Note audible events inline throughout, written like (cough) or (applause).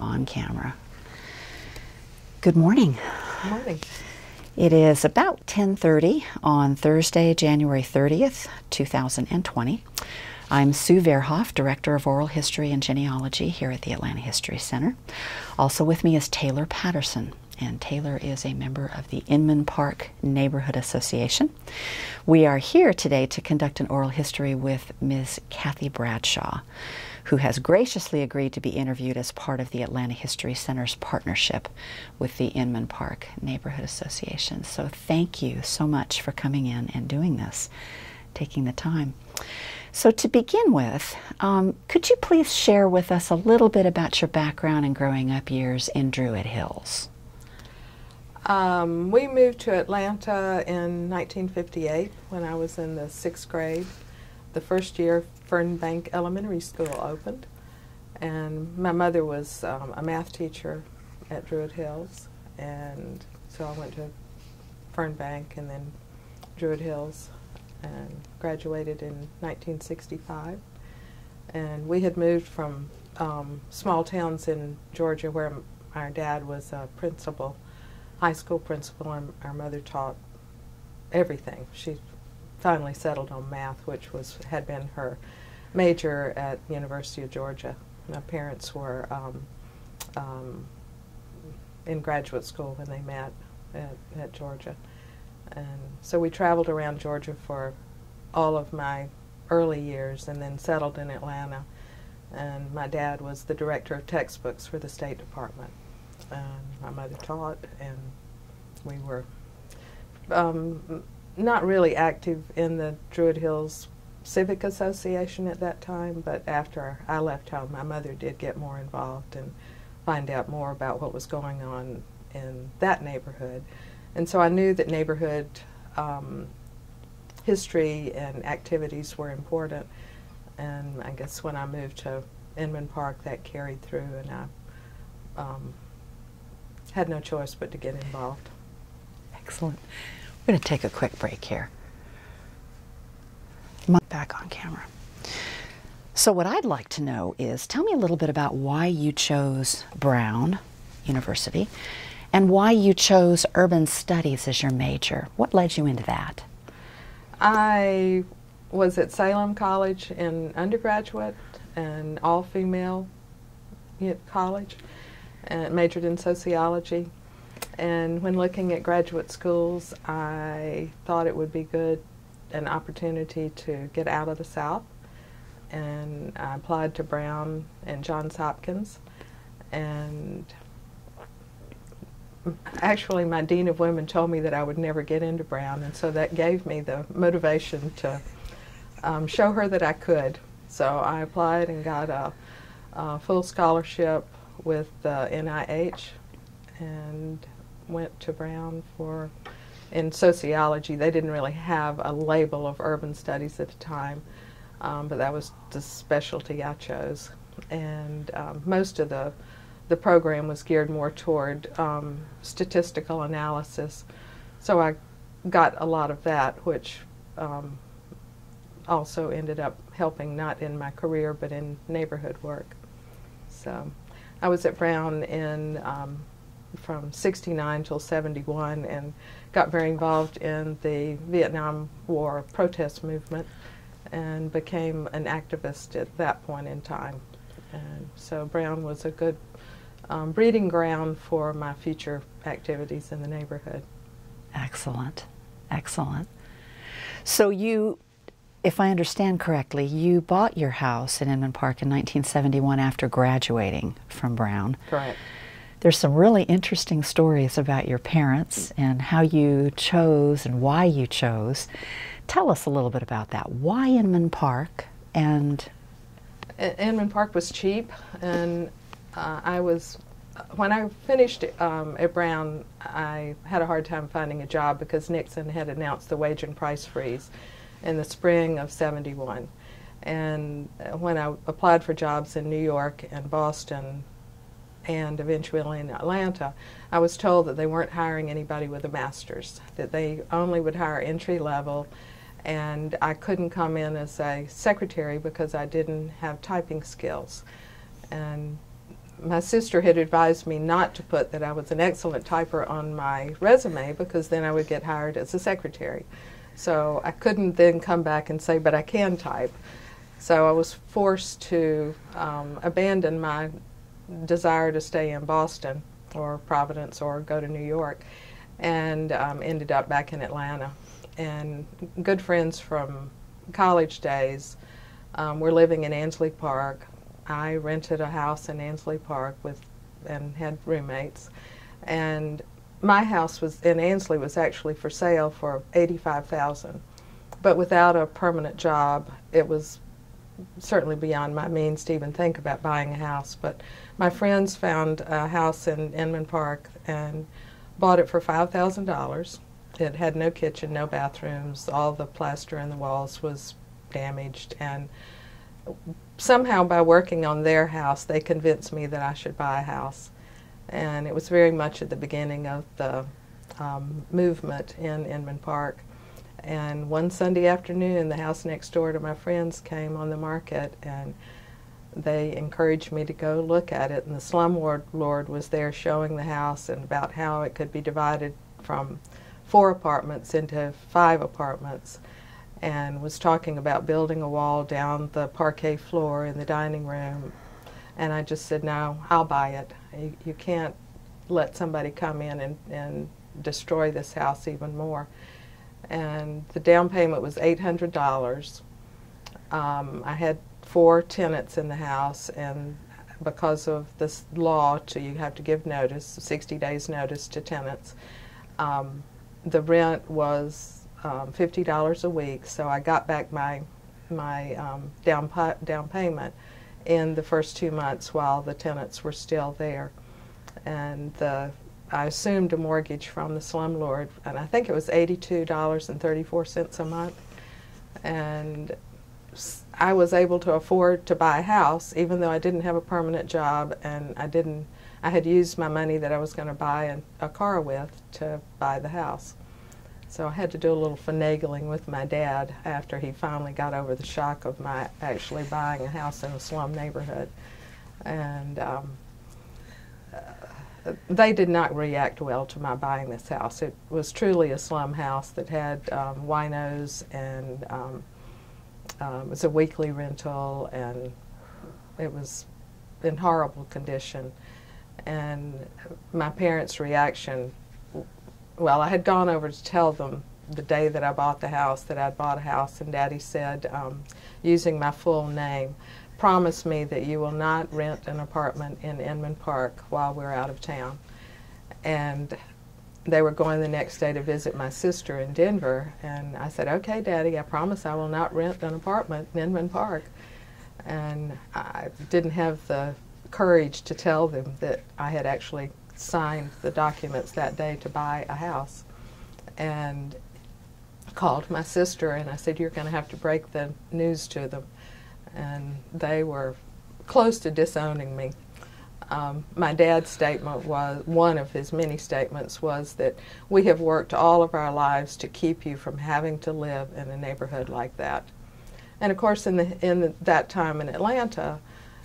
on camera. Good morning. Good morning. It is about 10:30 on Thursday, January 30th, 2020. I'm Sue VerHoef, Director of Oral History and Genealogy here at the Atlanta History Center. Also with me is Taylor Patterson, and Taylor is a member of the Inman Park Neighborhood Association. We are here today to conduct an oral history with Ms. Cathy Bradshaw, who has graciously agreed to be interviewed as part of the Atlanta History Center's partnership with the Inman Park Neighborhood Association. So thank you so much for coming in and doing this, taking the time. So to begin with, um, could you please share with us a little bit about your background and growing up years in Druid Hills? Um, we moved to Atlanta in 1958 when I was in the sixth grade. The first year Fernbank Elementary School opened, and my mother was um, a math teacher at Druid Hills, and so I went to Fernbank and then Druid Hills and graduated in 1965. And we had moved from um, small towns in Georgia where our dad was a principal high school principal, and our mother taught everything. She finally settled on math, which was had been her major at the University of Georgia. My parents were um, um, in graduate school when they met at, at Georgia. And so we traveled around Georgia for all of my early years and then settled in Atlanta. And my dad was the director of textbooks for the State Department and my mother taught, and we were um, not really active in the Druid Hills Civic Association at that time, but after I left home, my mother did get more involved and find out more about what was going on in that neighborhood. And so I knew that neighborhood um, history and activities were important. And I guess when I moved to Inman Park, that carried through, and I um, had no choice but to get involved. Excellent. We're going to take a quick break here. Back on camera. So, what I'd like to know is tell me a little bit about why you chose Brown University and why you chose urban studies as your major. What led you into that? I was at Salem College in undergraduate and all female college and majored in sociology. And when looking at graduate schools, I thought it would be good, an opportunity to get out of the South. And I applied to Brown and Johns Hopkins. And actually, my Dean of Women told me that I would never get into Brown, and so that gave me the motivation to um, show her that I could. So I applied and got a, a full scholarship with the NIH and went to Brown for in sociology. They didn't really have a label of urban studies at the time, um, but that was the specialty I chose. And um, most of the the program was geared more toward um, statistical analysis, so I got a lot of that, which um, also ended up helping not in my career but in neighborhood work. So. I was at Brown in um, from 69 till 71 and got very involved in the Vietnam War protest movement and became an activist at that point in time. And so Brown was a good um, breeding ground for my future activities in the neighborhood. Excellent, excellent. So you if I understand correctly, you bought your house in Inman Park in 1971 after graduating from Brown. Correct. There's some really interesting stories about your parents and how you chose and why you chose. Tell us a little bit about that. Why Inman Park and Inman Park was cheap and uh, I was when I finished um, at Brown, I had a hard time finding a job because Nixon had announced the wage and price freeze in the spring of 71. And when I applied for jobs in New York and Boston and eventually in Atlanta, I was told that they weren't hiring anybody with a master's, that they only would hire entry level, and I couldn't come in as a secretary because I didn't have typing skills. And my sister had advised me not to put that I was an excellent typer on my resume because then I would get hired as a secretary. So I couldn't then come back and say, but I can type. So I was forced to um, abandon my desire to stay in Boston or Providence or go to New York and um, ended up back in Atlanta. And good friends from college days um, were living in Ansley Park. I rented a house in Ansley Park with and had roommates. And my house was in Ansley was actually for sale for 85,000. But without a permanent job, it was certainly beyond my means to even think about buying a house. But my friends found a house in Inman Park and bought it for $5,000. It had no kitchen, no bathrooms. All the plaster in the walls was damaged. And somehow, by working on their house, they convinced me that I should buy a house. And it was very much at the beginning of the um, movement in Inman Park. And one Sunday afternoon, the house next door to my friends came on the market, and they encouraged me to go look at it. And the slumlord lord was there showing the house and about how it could be divided from four apartments into five apartments, and was talking about building a wall down the parquet floor in the dining room. And I just said, no, I'll buy it. You, you can't let somebody come in and, and destroy this house even more and the down payment was $800. Um, I had four tenants in the house, and because of this law, to you have to give notice, 60 days notice to tenants. Um, the rent was um, $50 a week, so I got back my my um, down down payment in the first two months while the tenants were still there, and the I assumed a mortgage from the slumlord, and I think it was $82.34 a month. And I was able to afford to buy a house, even though I didn't have a permanent job, and I didn't. I had used my money that I was going to buy a, a car with to buy the house. So I had to do a little finagling with my dad after he finally got over the shock of my actually buying a house in a slum neighborhood. And um, they did not react well to my buying this house. It was truly a slum house that had um, winos and um, um, it was a weekly rental and it was in horrible condition. And my parents' reaction, well, I had gone over to tell them the day that I bought the house that I'd bought a house, and Daddy said, um, using my full name, promise me that you will not rent an apartment in Inman Park while we're out of town. And they were going the next day to visit my sister in Denver, and I said, Okay, Daddy, I promise I will not rent an apartment in Inman Park. And I didn't have the courage to tell them that I had actually signed the documents that day to buy a house. And called my sister and I said, You're going to have to break the news to them and they were close to disowning me. Um, my dad's statement was one of his many statements was that we have worked all of our lives to keep you from having to live in a neighborhood like that. And of course, in the in the, that time in Atlanta,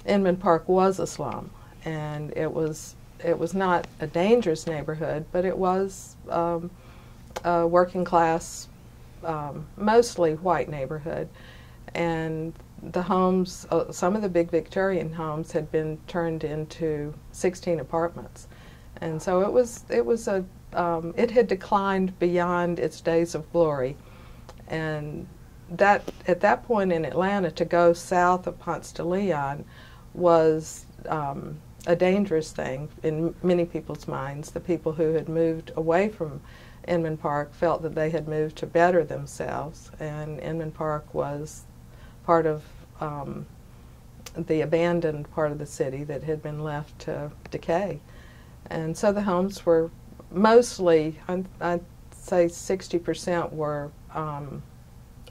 Inman Park was a slum, and it was it was not a dangerous neighborhood, but it was um, a working class, um, mostly white neighborhood, and the homes, uh, some of the big Victorian homes had been turned into 16 apartments, and so it was it was a um, it had declined beyond its days of glory, and that at that point in Atlanta to go south of Ponce de Leon was um, a dangerous thing in many people's minds. The people who had moved away from Inman Park felt that they had moved to better themselves, and Inman Park was part of um, the abandoned part of the city that had been left to decay. And so the homes were mostly, I'd, I'd say 60% were um,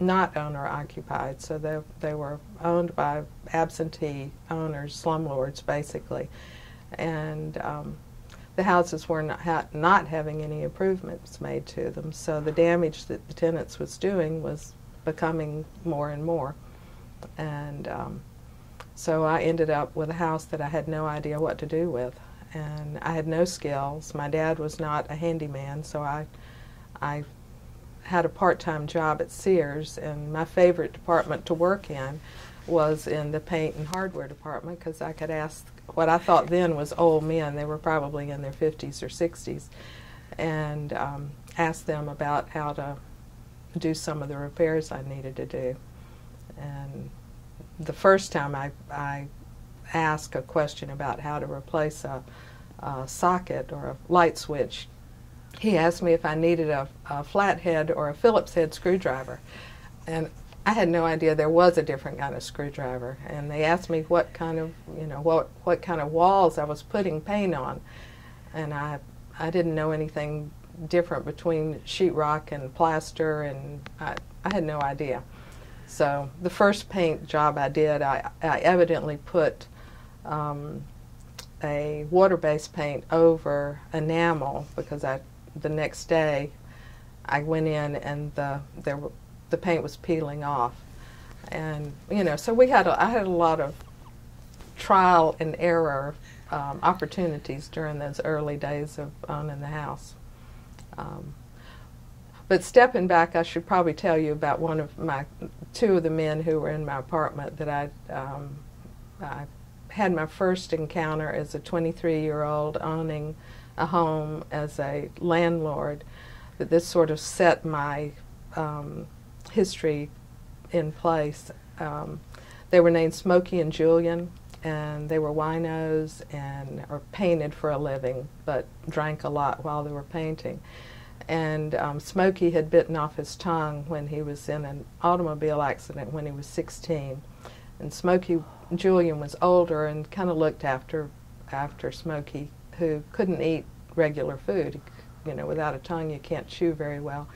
not owner occupied, so they, they were owned by absentee owners, slumlords basically. And um, the houses were not, ha not having any improvements made to them, so the damage that the tenants was doing was becoming more and more and um, So I ended up with a house that I had no idea what to do with. And I had no skills. My dad was not a handyman, so I, I had a part-time job at Sears, and my favorite department to work in was in the paint and hardware department because I could ask what I thought then was old men. They were probably in their 50s or 60s, and um, ask them about how to do some of the repairs I needed to do. And the first time I, I asked a question about how to replace a, a socket or a light switch, he asked me if I needed a, a flathead or a Phillips head screwdriver. And I had no idea there was a different kind of screwdriver. And they asked me what kind of, you know, what, what kind of walls I was putting paint on. And I, I didn't know anything different between sheetrock and plaster, and I, I had no idea. So the first paint job I did, I, I evidently put um, a water-based paint over enamel because I, the next day, I went in and the there were, the paint was peeling off, and you know, so we had a, I had a lot of trial and error um, opportunities during those early days of owning the house. Um, but stepping back, I should probably tell you about one of my two of the men who were in my apartment that I, um, I had my first encounter as a 23 year old owning a home as a landlord. That this sort of set my um, history in place. Um, they were named Smokey and Julian, and they were winos and or painted for a living, but drank a lot while they were painting and um, Smokey had bitten off his tongue when he was in an automobile accident when he was 16. And Smokey Julian was older and kind of looked after after Smokey, who couldn't eat regular food. You know, without a tongue, you can't chew very well.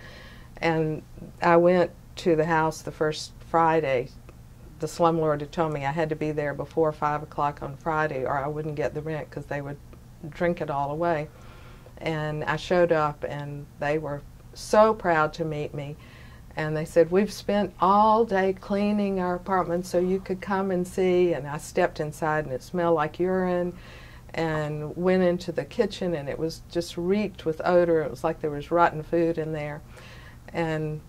And I went to the house the first Friday. The slumlord had told me I had to be there before five o'clock on Friday, or I wouldn't get the rent because they would drink it all away. And I showed up, and they were so proud to meet me. And they said, We've spent all day cleaning our apartment so you could come and see. And I stepped inside, and it smelled like urine. And went into the kitchen, and it was just reeked with odor. It was like there was rotten food in there. And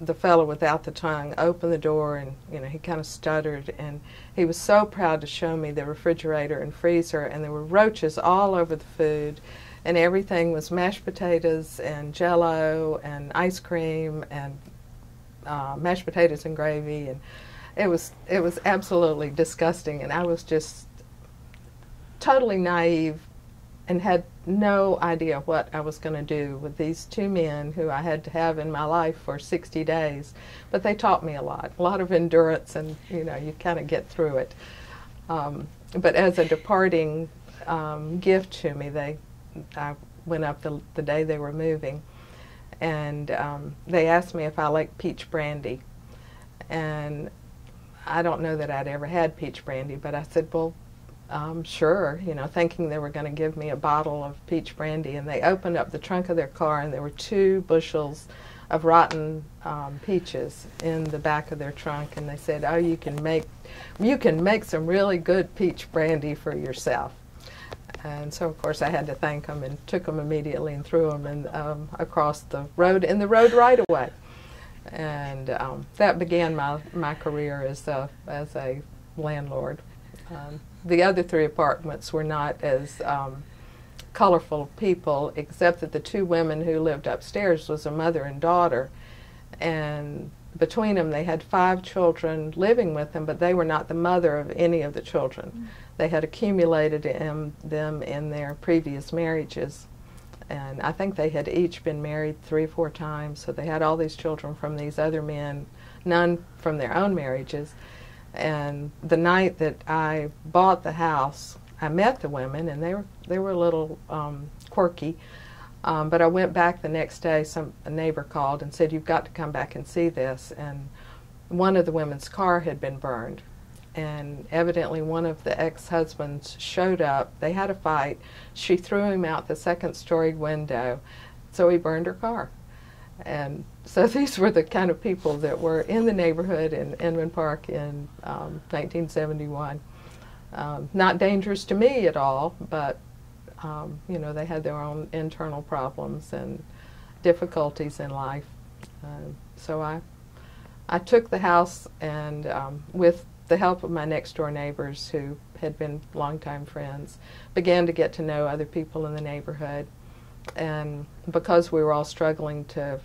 the fellow without the tongue opened the door and you know he kind of stuttered and he was so proud to show me the refrigerator and freezer and there were roaches all over the food and everything was mashed potatoes and jello and ice cream and uh, mashed potatoes and gravy and it was it was absolutely disgusting and I was just totally naive and had no idea what I was going to do with these two men who I had to have in my life for 60 days. But they taught me a lot, a lot of endurance, and you know, you kind of get through it. Um, but as a departing um, gift to me, they I went up the, the day they were moving, and um, they asked me if I liked peach brandy. And I don't know that I'd ever had peach brandy, but I said, well, um, sure, you know, thinking they were going to give me a bottle of peach brandy. And they opened up the trunk of their car, and there were two bushels of rotten um, peaches in the back of their trunk. And they said, "Oh, you can make, you can make some really good peach brandy for yourself." And so, of course, I had to thank them and took them immediately and threw them in, um, across the road in the road right away. And um, that began my, my career as a, as a landlord. Um, the other three apartments were not as um, colorful people, except that the two women who lived upstairs was a mother and daughter. And between them, they had five children living with them, but they were not the mother of any of the children. Mm-hmm they had accumulated in them in their previous marriages. And I think they had each been married three or four times, so they had all these children from these other men, none from their own marriages. And the night that I bought the house, I met the women, and they were they were a little um, quirky. Um, but I went back the next day. Some a neighbor called and said, "You've got to come back and see this." And one of the women's car had been burned, and evidently one of the ex-husbands showed up. They had a fight. She threw him out the second story window, so he burned her car. And (laughs) so these were the kind of people that were in the neighborhood in Inman Park in um, 1971. um, not dangerous to me at all, but um, you know they had their own internal problems and difficulties in life. Uh, so I I took the house and um, with the help of my next door neighbors who had been longtime friends, began to get to know other people in the neighborhood. And because we were all struggling to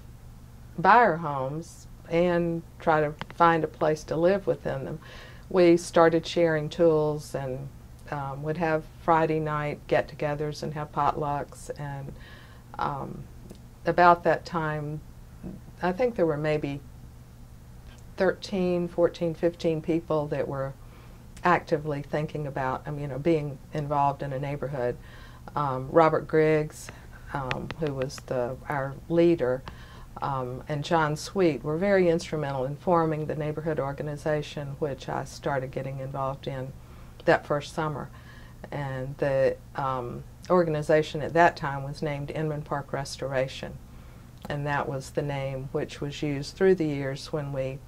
buy our homes and try to find a place to live within them, we started sharing tools and um, would have Friday night get togethers and have potlucks. And um, about that time, I think there were maybe 13, 14, 15 people that were actively thinking about, you know, being involved in a neighborhood. Um, Robert Griggs, um, who was the our leader, um, and John Sweet were very instrumental in forming the neighborhood organization, which I started getting involved in that first summer. And the um, organization at that time was named Inman Park Restoration, and that was the name which was used through the years when we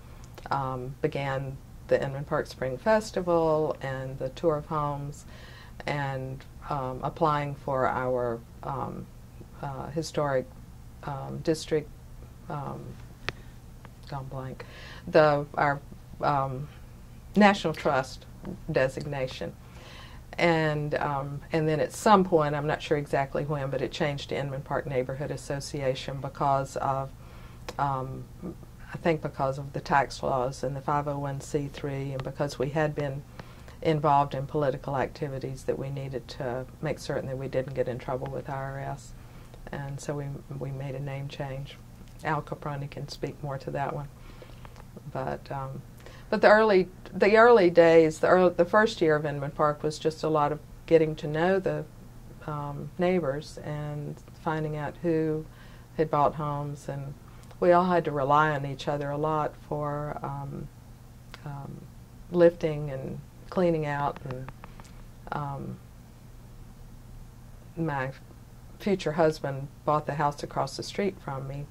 um, began the Inman Park Spring Festival and the tour of homes and um, applying for our um, uh, historic um, district um, gone blank the our National Trust designation and um, and then at some point I'm not sure exactly when but it changed to Inman Park Neighborhood Association because of um, I think because of the tax laws and the 501c3 and because we had been involved in political activities that we needed to make certain that we didn't get in trouble with IRS. And so we, we made a name change. Al Caproni can speak more to that one. But um, but the early the early days, the early, the first year of Inman Park was just a lot of getting to know the um, neighbors and finding out who had bought homes and we all had to rely on each other a lot for um, um, lifting and cleaning out. And um, my future husband bought the house across the street from me,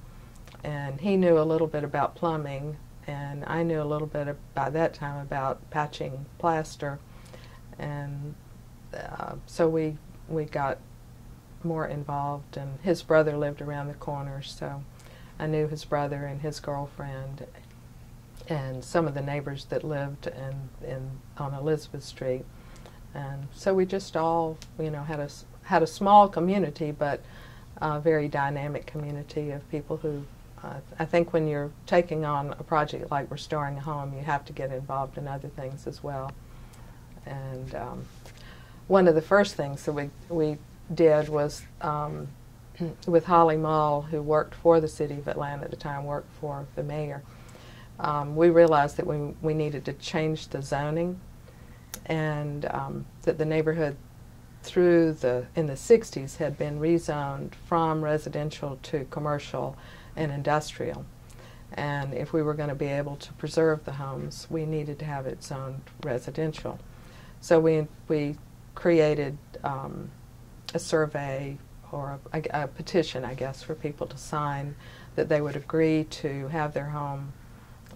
and he knew a little bit about plumbing, and I knew a little bit by that time about patching plaster, and uh, so we we got more involved. And his brother lived around the corner, so. I knew his brother and his girlfriend and some of the neighbors that lived in, in on Elizabeth Street. And so we just all, you know, had a, had a small community, but a very dynamic community of people who, uh, I think when you're taking on a project like restoring a home, you have to get involved in other things as well. And um, one of the first things that we, we did was um, (clears throat) with Holly Mull, who worked for the city of Atlanta at the time, worked for the mayor, um, we realized that we, we needed to change the zoning and um, that the neighborhood through the in the 60s had been rezoned from residential to commercial and industrial. And if we were going to be able to preserve the homes, we needed to have it zoned residential. So we, we created um, a survey or a, a, petition, I guess, for people to sign that they would agree to have their home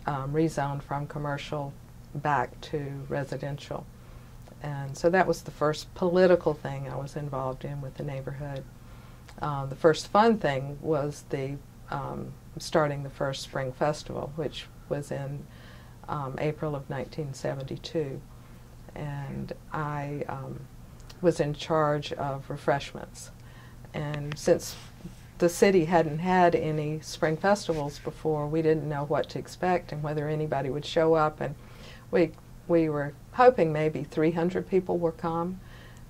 um, rezoned from commercial back to residential. And so that was the first political thing I was involved in with the neighborhood. Um, the first fun thing was the um, starting the first spring festival, which was in um, April of 1972. And I um, was in charge of refreshments. And since the city hadn't had any spring festivals before, we didn't know what to expect and whether anybody would show up. And we we were hoping maybe 300 people would come.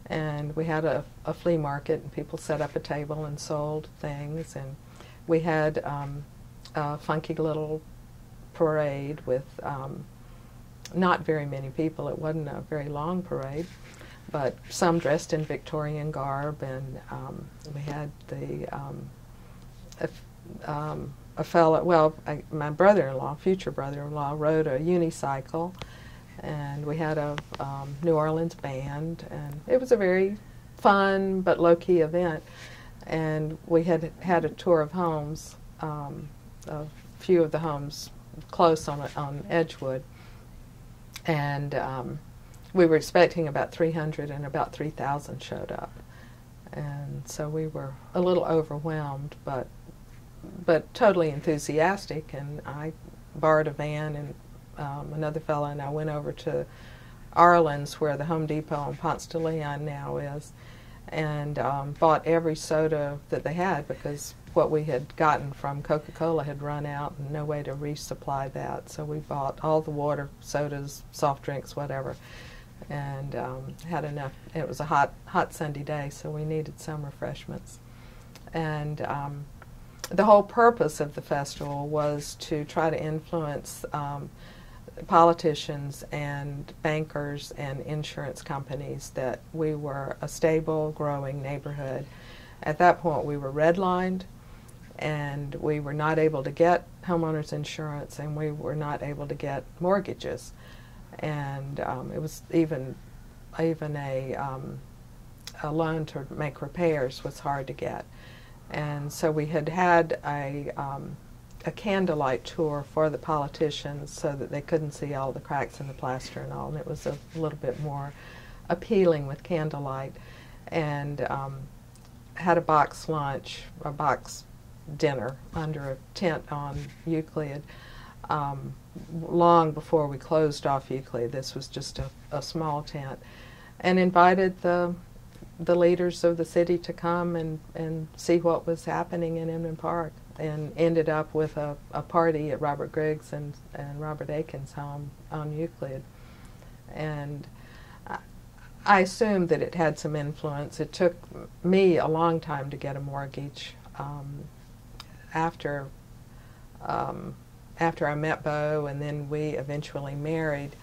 And we had a, a flea market, and people set up a table and sold things. And we had um, a funky little parade with um, not very many people. It wasn't a very long parade but some dressed in Victorian garb, and um, we had the um, a, um, a fellow. Well, I, my brother-in-law, future brother-in-law, rode a unicycle, and we had a um, New Orleans band, and it was a very fun but low-key event. And we had had a tour of homes, um, a few of the homes close on on Edgewood, and um, we were expecting about 300 and about 3,000 showed up. And so we were a little overwhelmed, but but totally enthusiastic. And I borrowed a van, and um, another fellow and I went over to Arlen's, where the Home Depot on Ponce de Leon now is, and um, bought every soda that they had because what we had gotten from Coca-Cola had run out and no way to resupply that. So we bought all the water, sodas, soft drinks, whatever, and um, had enough. It was a hot, hot Sunday day, so we needed some refreshments. And um, the whole purpose of the festival was to try to influence um, politicians and bankers and insurance companies that we were a stable, growing neighborhood. At that point, we were redlined and we were not able to get homeowners insurance and we were not able to get mortgages. And um, it was even even a, um, a loan to make repairs was hard to get. And so we had had a, um, a candlelight tour for the politicians so that they couldn't see all the cracks in the plaster and all, and it was a little bit more appealing with candlelight. And um, had a box lunch, a box dinner under a tent on Euclid um, long before we closed off Euclid. This was just a, a small tent. And invited the the leaders of the city to come and, and see what was happening in Inman Park and ended up with a, a party at Robert Griggs and, and Robert Aiken's home on Euclid. And I, I assumed that it had some influence. It took me a long time to get a mortgage. Um, after um, after I met Bo and then we eventually married,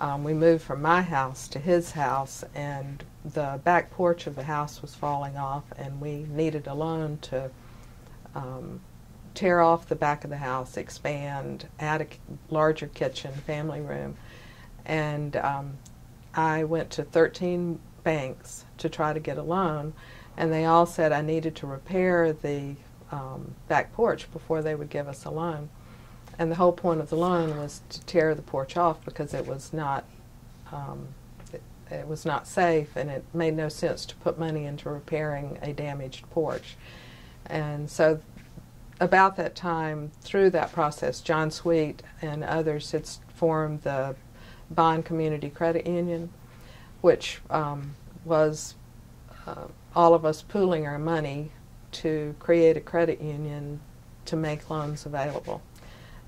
um, we moved from my house to his house and the back porch of the house was falling off and we needed a loan to um, tear off the back of the house, expand, add a larger kitchen, family room. And um, I went to 13 banks to try to get a loan and they all said I needed to repair the um, back porch before they would give us a loan. And the whole point of the loan was to tear the porch off because it was not um, it, it, was not safe, and it made no sense to put money into repairing a damaged porch. And so, about that time, through that process, John Sweet and others had formed the Bond Community Credit Union, which um, was uh, all of us pooling our money to create a credit union to make loans available.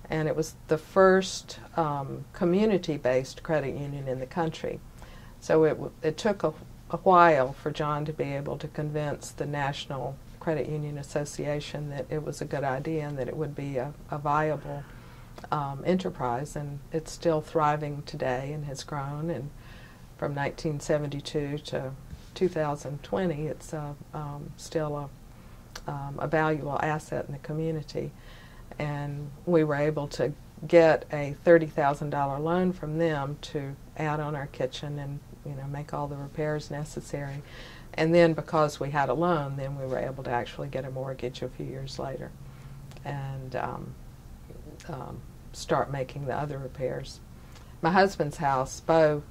And it was the first um, community based credit union in the country. So it, it took a, a while for John to be able to convince the National Credit Union Association that it was a good idea and that it would be a, a viable um, enterprise. And it's still thriving today and has grown. And from 1972 to 2020, it's uh, um, still a um, a valuable asset in the community. And we were able to get a $30,000 loan from them to add on our kitchen and you know make all the repairs necessary. And then because we had a loan, then we were able to actually get a mortgage a few years later and um, um, start making the other repairs. My husband's house, Bo,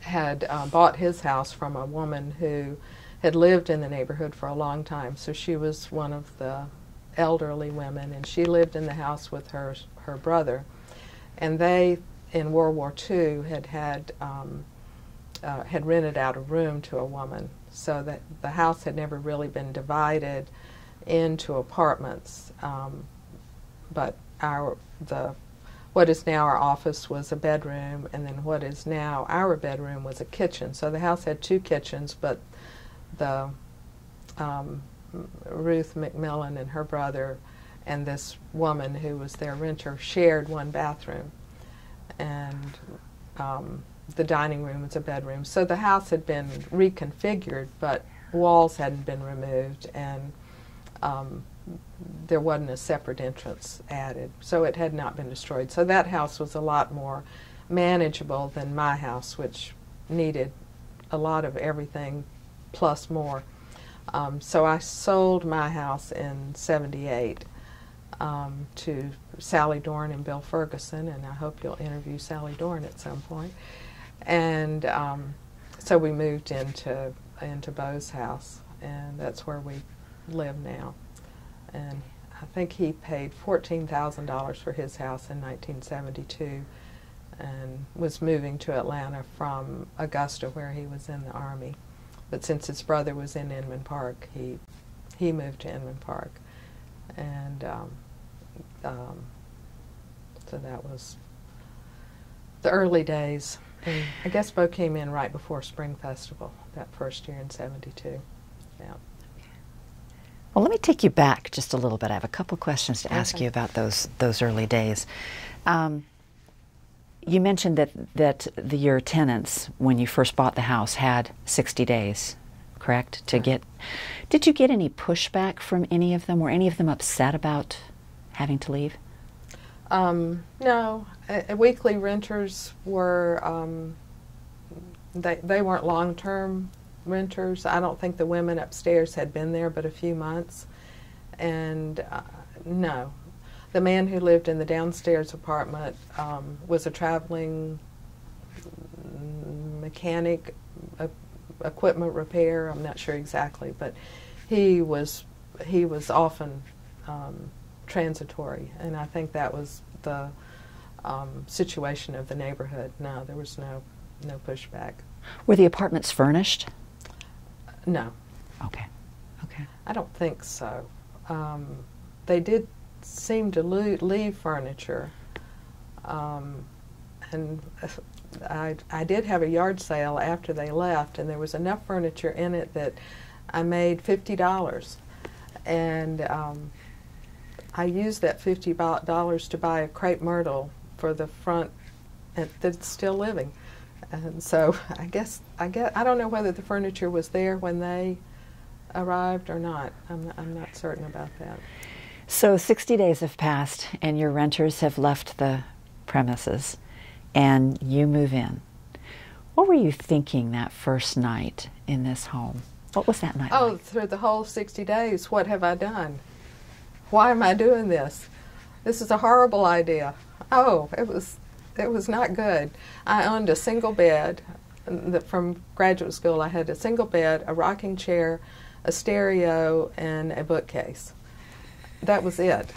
had uh, bought his house from a woman who had lived in the neighborhood for a long time. So she was one of the elderly women, and she lived in the house with her her brother. And they, in World War II, had had um, uh, had rented out a room to a woman, so that the house had never really been divided into apartments. Um, but our the what is now our office was a bedroom, and then what is now our bedroom was a kitchen. So the house had two kitchens, but the um, Ruth McMillan and her brother and this woman who was their renter shared one bathroom, and um, the dining room was a bedroom. So the house had been reconfigured, but walls hadn't been removed, and um, there wasn't a separate entrance added. So it had not been destroyed. So that house was a lot more manageable than my house, which needed a lot of everything plus more. Um, so I sold my house in 78 um, to Sally Dorn and Bill Ferguson, and I hope you'll interview Sally Dorn at some point. And um, so we moved into into Bo's house, and that's where we live now. And I think he paid fourteen thousand dollars for his house in 1972, and was moving to Atlanta from Augusta, where he was in the army. But since his brother was in Inman Park, he he moved to Inman Park, and um, um, so that was the early days. And I guess Bo came in right before Spring Festival that first year in '72. Yeah. Well, let me take you back just a little bit. I have a couple questions to ask Okay. you about those those early days. Um, you mentioned that that the, your tenants, when you first bought the house, had 60 days, correct, to Right. get. Did you get any pushback from any of them? Were any of them upset about having to leave? Um, no, uh, uh, weekly renters were um, they they weren't long term renters. I don't think the women upstairs had been there but a few months, and uh, no, the man who lived in the downstairs apartment um, was a traveling mechanic, uh, equipment repair. I'm not sure exactly, but he was he was often um, transitory, and I think that was the um, situation of the neighborhood. No, there was no no pushback. Were the apartments furnished? No, Okay. Okay. I don't think so. Um, they did seem to leave furniture, um, and I, I did have a yard sale after they left, and there was enough furniture in it that I made fifty dollars, and um, I used that fifty dollars to buy a crepe myrtle for the front that's still living. And so (laughs) I guess I get I don't know whether the furniture was there when they arrived or not. I'm I'm not certain about that. So 60 days have passed, and your renters have left the premises, and you move in. What were you thinking that first night in this home? What was that night Oh, like? through the whole 60 days, what have I done? Why am I doing this? This is a horrible idea. Oh, it was it was not good. I owned a single bed from graduate school. I had a single bed, a rocking chair, a stereo, and a bookcase. That was it.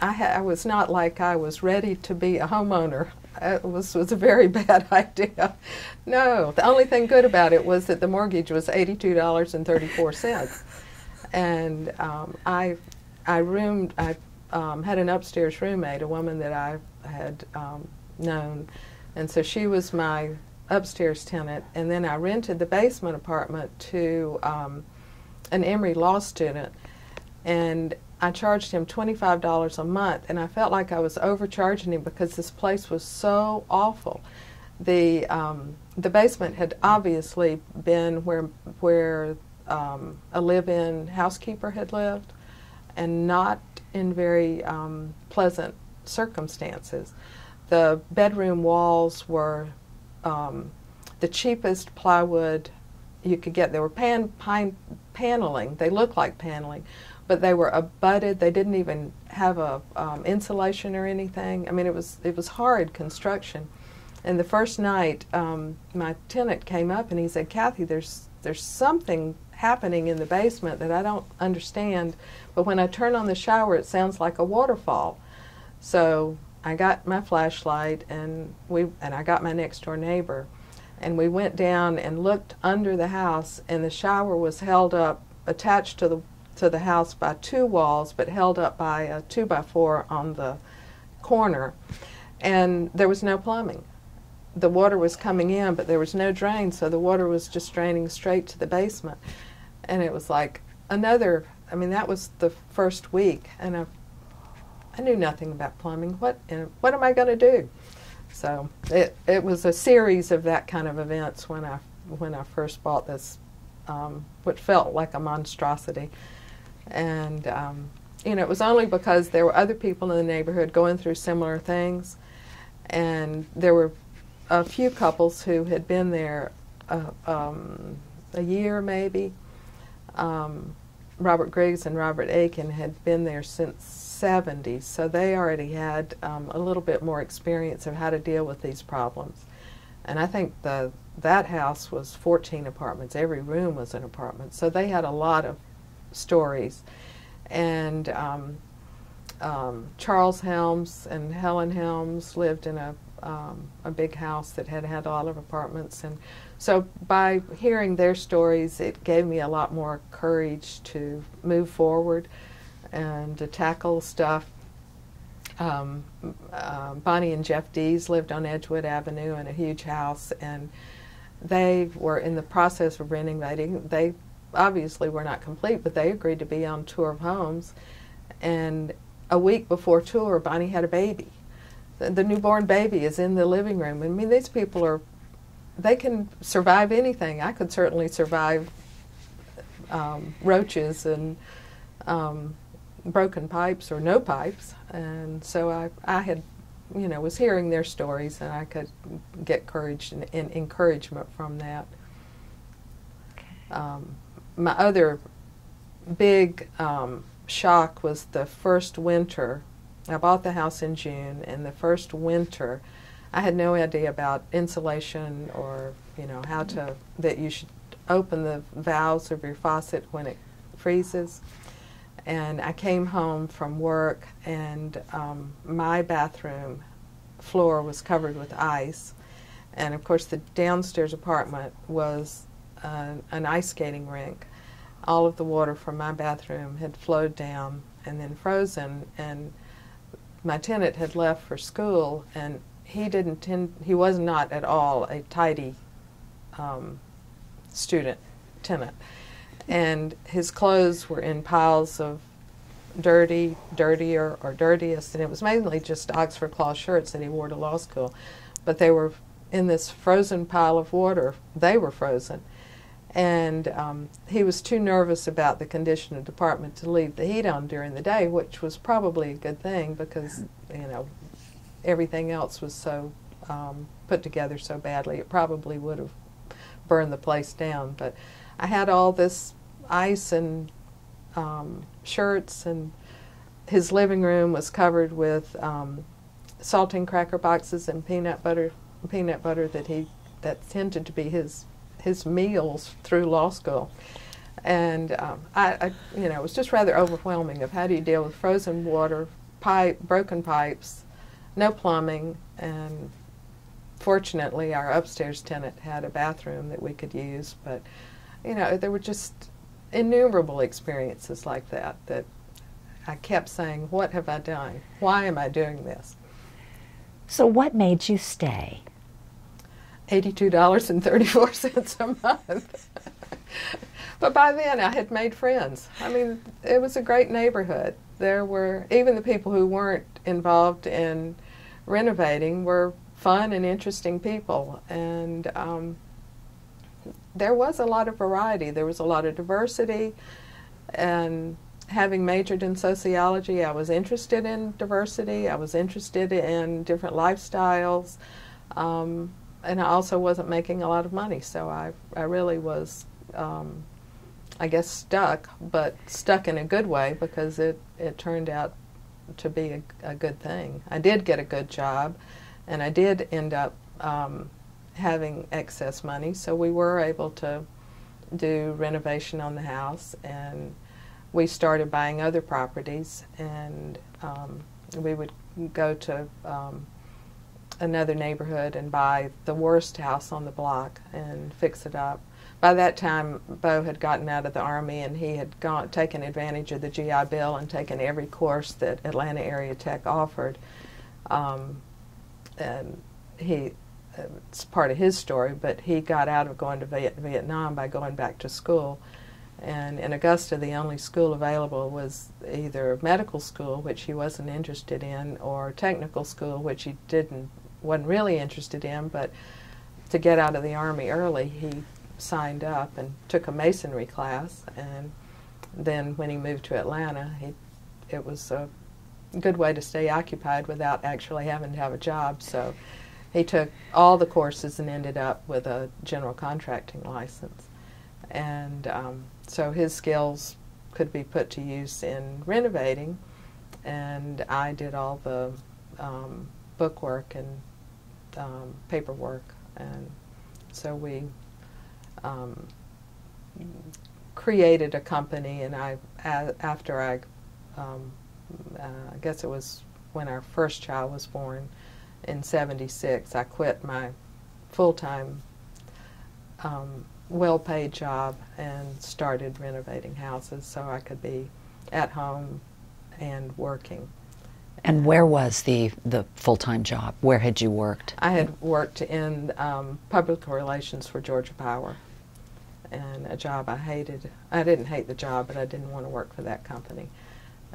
I, I was not like I was ready to be a homeowner. It was was a very (laughs) bad idea. No, the only thing good about it was that the mortgage was eighty two dollars and thirty four cents, and um, I I roomed. I um, had an upstairs roommate, a woman that I had um, known, and so she was my upstairs tenant. And then I rented the basement apartment to um, an Emory law student, and I charged him twenty-five dollars a month, and I felt like I was overcharging him because this place was so awful. The um, the basement had obviously been where where um, a live-in housekeeper had lived, and not in very um, pleasant circumstances. The bedroom walls were um, the cheapest plywood you could get. They were pan, pine paneling. They looked like paneling, but they were abutted. They didn't even have a um, insulation or anything. I mean, it was it was horrid construction. And the first night, um, my tenant came up and he said, "Cathy, there's there's something happening in the basement that I don't understand, but when I turn on the shower, it sounds like a waterfall." So I got my flashlight and we and I got my next door neighbor, and we went down and looked under the house, and the shower was held up, attached to the to the house by two walls, but held up by a two by four on the corner, and there was no plumbing. The water was coming in, but there was no drain, so the water was just draining straight to the basement, and it was like another. I mean, that was the first week, and I, I knew nothing about plumbing. What and what am I going to do? So it it was a series of that kind of events when I when I first bought this, um, what felt like a monstrosity, and um, you know it was only because there were other people in the neighborhood going through similar things, and there were a few couples who had been there uh, um, a year maybe. Um, Robert Griggs and Robert Aiken had been there since 70, so they already had um, a little bit more experience of how to deal with these problems. and I think the that house was 14 apartments. Every room was an apartment, so they had a lot of stories. And um, um, Charles Helms and Helen Helms lived in a um, a big house that had had a lot of apartments, and so by hearing their stories, it gave me a lot more courage to move forward and to tackle stuff. Um, uh, Bonnie and Jeff Dees lived on Edgewood Avenue in a huge house, and they were in the process of renovating. They obviously were not complete, but they agreed to be on tour of homes. And a week before tour, Bonnie had a baby the newborn baby is in the living room. I mean, these people are, they can survive anything. I could certainly survive um, roaches and um, broken pipes or no pipes. And so I, I had, you know, was hearing their stories and I could get courage and, and encouragement from that. Um, my other big um, shock was the first winter I bought the house in June, and the first winter, I had no idea about insulation or you know how to that you should open the valves of your faucet when it freezes. And I came home from work, and um, my bathroom floor was covered with ice, and of course the downstairs apartment was uh, an ice skating rink. All of the water from my bathroom had flowed down and then frozen, and my tenant had left for school, and he didn't tend, he was not at all a tidy um, student tenant. And his clothes were in piles of dirty, dirtier, or dirtiest, and it was mainly just Oxford cloth shirts that he wore to law school. But they were in this frozen pile of water. They were frozen and um, he was too nervous about the condition of the department to leave the heat on during the day, which was probably a good thing because you know everything else was so um, put together so badly. It probably would have burned the place down. But I had all this ice and um, shirts, and his living room was covered with um, saltine cracker boxes and peanut butter, peanut butter that he that tended to be his his meals through law school. And um, I, I, you know, it was just rather overwhelming of how do you deal with frozen water, pipe, broken pipes, no plumbing, and fortunately our upstairs tenant had a bathroom that we could use, but you know, there were just innumerable experiences like that that I kept saying, what have I done? Why am I doing this? So what made you stay? $82.34 a month. but by then I had made friends. I mean, it was a great neighborhood. There were, even the people who weren't involved in renovating were fun and interesting people. And um, there was a lot of variety. There was a lot of diversity. And having majored in sociology, I was interested in diversity. I was interested in different lifestyles. Um, and I also wasn't making a lot of money, so I, I really was, um, I guess, stuck, but stuck in a good way because it, it turned out to be a, a good thing. I did get a good job, and I did end up um, having excess money, so we were able to do renovation on the house, and we started buying other properties, and um, we would go to um, another neighborhood and buy the worst house on the block and fix it up. By that time, Bo had gotten out of the Army and he had gone, taken advantage of the GI Bill and taken every course that Atlanta Area Tech offered. Um, and he, it's part of his story, but he got out of going to Viet Vietnam by going back to school. And in Augusta, the only school available was either medical school, which he wasn't interested in, or technical school, which he didn't wasn't really interested in, but to get out of the Army early, he signed up and took a masonry class. And then when he moved to Atlanta, he, it was a good way to stay occupied without actually having to have a job. So he took all the courses and ended up with a general contracting license. And um, so his skills could be put to use in renovating, and I did all the um, bookwork and um, paperwork And so we um, created a company, and I, after I, um, uh, I guess it was when our first child was born in 76, I quit my full-time um, well-paid job and started renovating houses so I could be at home and working. And where was the, the full time job? Where had you worked? I had worked in um, public relations for Georgia Power, and a job I hated. I didn't hate the job, but I didn't want to work for that company,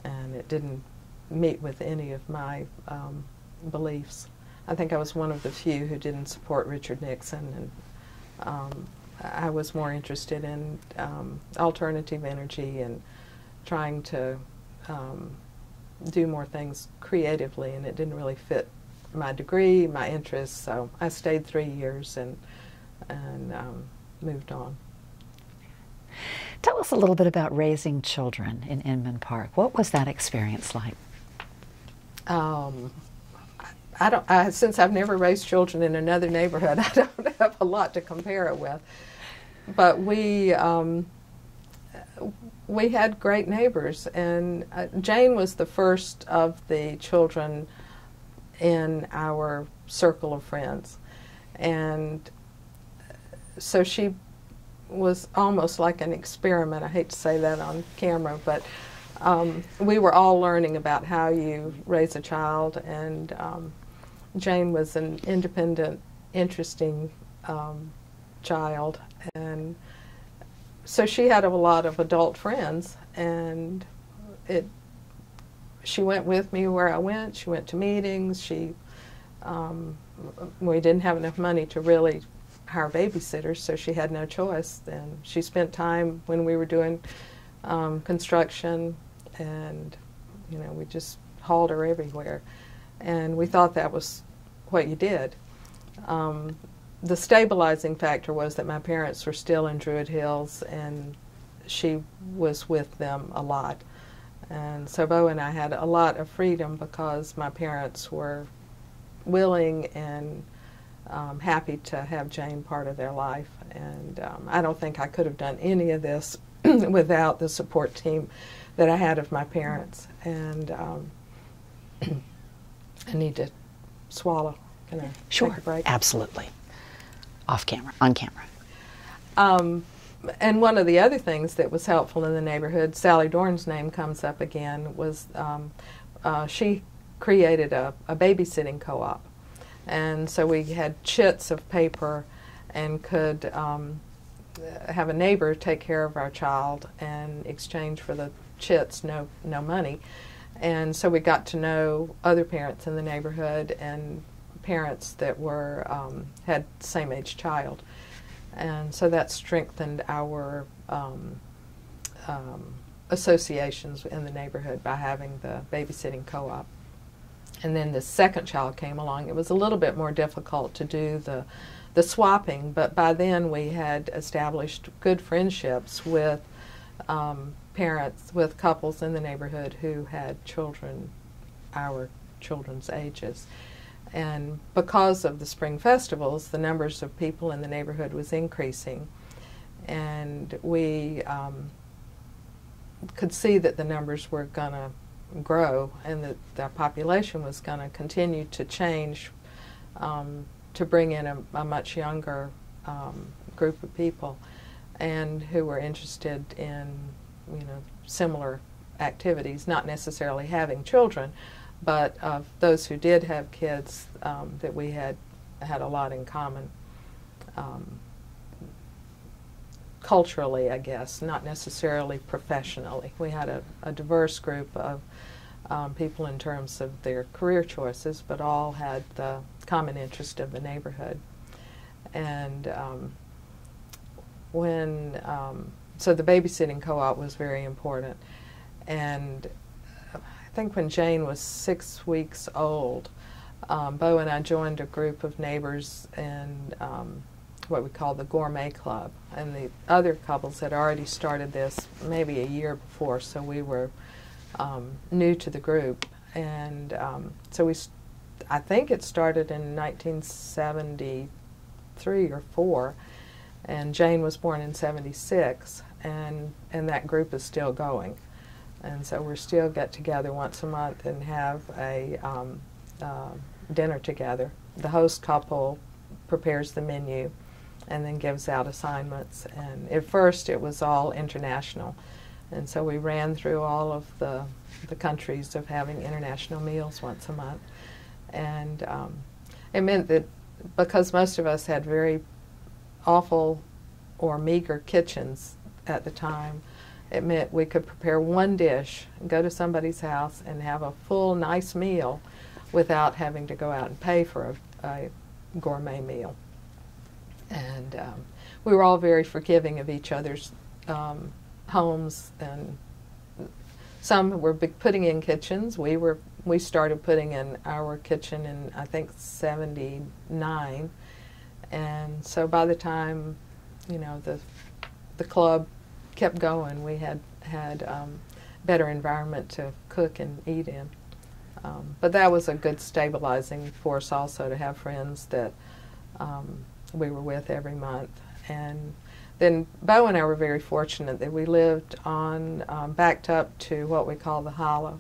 and it didn't meet with any of my um, beliefs. I think I was one of the few who didn't support Richard Nixon, and um, I was more interested in um, alternative energy and trying to um, do more things creatively, and it didn't really fit my degree, my interests. So I stayed three years and and um, moved on. Tell us a little bit about raising children in Inman Park. What was that experience like? Um, I don't. I, since I've never raised children in another neighborhood, (laughs) I don't have a lot to compare it with. But we um, we had great neighbors, and uh, Jane was the first of the children in our circle of friends, and so she was almost like an experiment. I hate to say that on camera, but um, we were all learning about how you raise a child, and um, Jane was an independent, interesting um, child, and so she had a lot of adult friends, and it. She went with me where I went. She went to meetings. She, um, we didn't have enough money to really hire babysitters, so she had no choice. And she spent time when we were doing um, construction, and you know, we just hauled her everywhere. And we thought that was what you did. Um, the stabilizing factor was that my parents were still in Druid Hills and she was with them a lot. And so Bo and I had a lot of freedom because my parents were willing and um, happy to have Jane part of their life. And um, I don't think I could have done any of this (clears throat) without the support team that I had of my parents. And um, I need to swallow. Can I sure. take a break? Absolutely off camera, on camera. Um, and one of the other things that was helpful in the neighborhood, Sally Dorn's name comes up again, was um, uh, she created a, a babysitting co-op. And so we had chits of paper and could um, have a neighbor take care of our child and exchange for the chits no, no money. And so we got to know other parents in the neighborhood and parents that were um, had same age child, and so that strengthened our um, um, associations in the neighborhood by having the babysitting co-op. And then the second child came along. It was a little bit more difficult to do the the swapping, but by then we had established good friendships with um, parents, with couples in the neighborhood who had children our children's ages. And because of the spring festivals, the numbers of people in the neighborhood was increasing. And we um, could see that the numbers were going to grow and that the population was going to continue to change um, to bring in a, a much younger um, group of people and who were interested in, you know, similar activities, not necessarily having children, but of those who did have kids, um, that we had had a lot in common. Um, culturally, I guess, not necessarily professionally. We had a, a diverse group of um, people in terms of their career choices, but all had the common interest of the neighborhood. And um, when, um, so the babysitting co op was very important. And I think when Jane was six weeks old, um, Bo and I joined a group of neighbors in um, what we call the Gourmet Club. And the other couples had already started this maybe a year before, so we were um, new to the group. And um, so we, I think it started in 1973 or four, and Jane was born in '76, and and that group is still going, and so we still get together once a month and have a um, uh, dinner together. The host couple prepares the menu, and then gives out assignments. And at first, it was all international, and so we ran through all of the the countries of having international meals once a month, and um, it meant that because most of us had very awful or meager kitchens at the time, it meant we could prepare one dish, go to somebody's house, and have a full, nice meal without having to go out and pay for a, a gourmet meal. And um, we were all very forgiving of each other's um, homes, and some were putting in kitchens. We were we started putting in our kitchen in I think '79, and so by the time you know the the club kept going, we had had um, better environment to cook and eat in. Um, but that was a good stabilizing force also to have friends that um, we were with every month. And then Bo and I were very fortunate that we lived on, um, backed up to what we call the Hollow.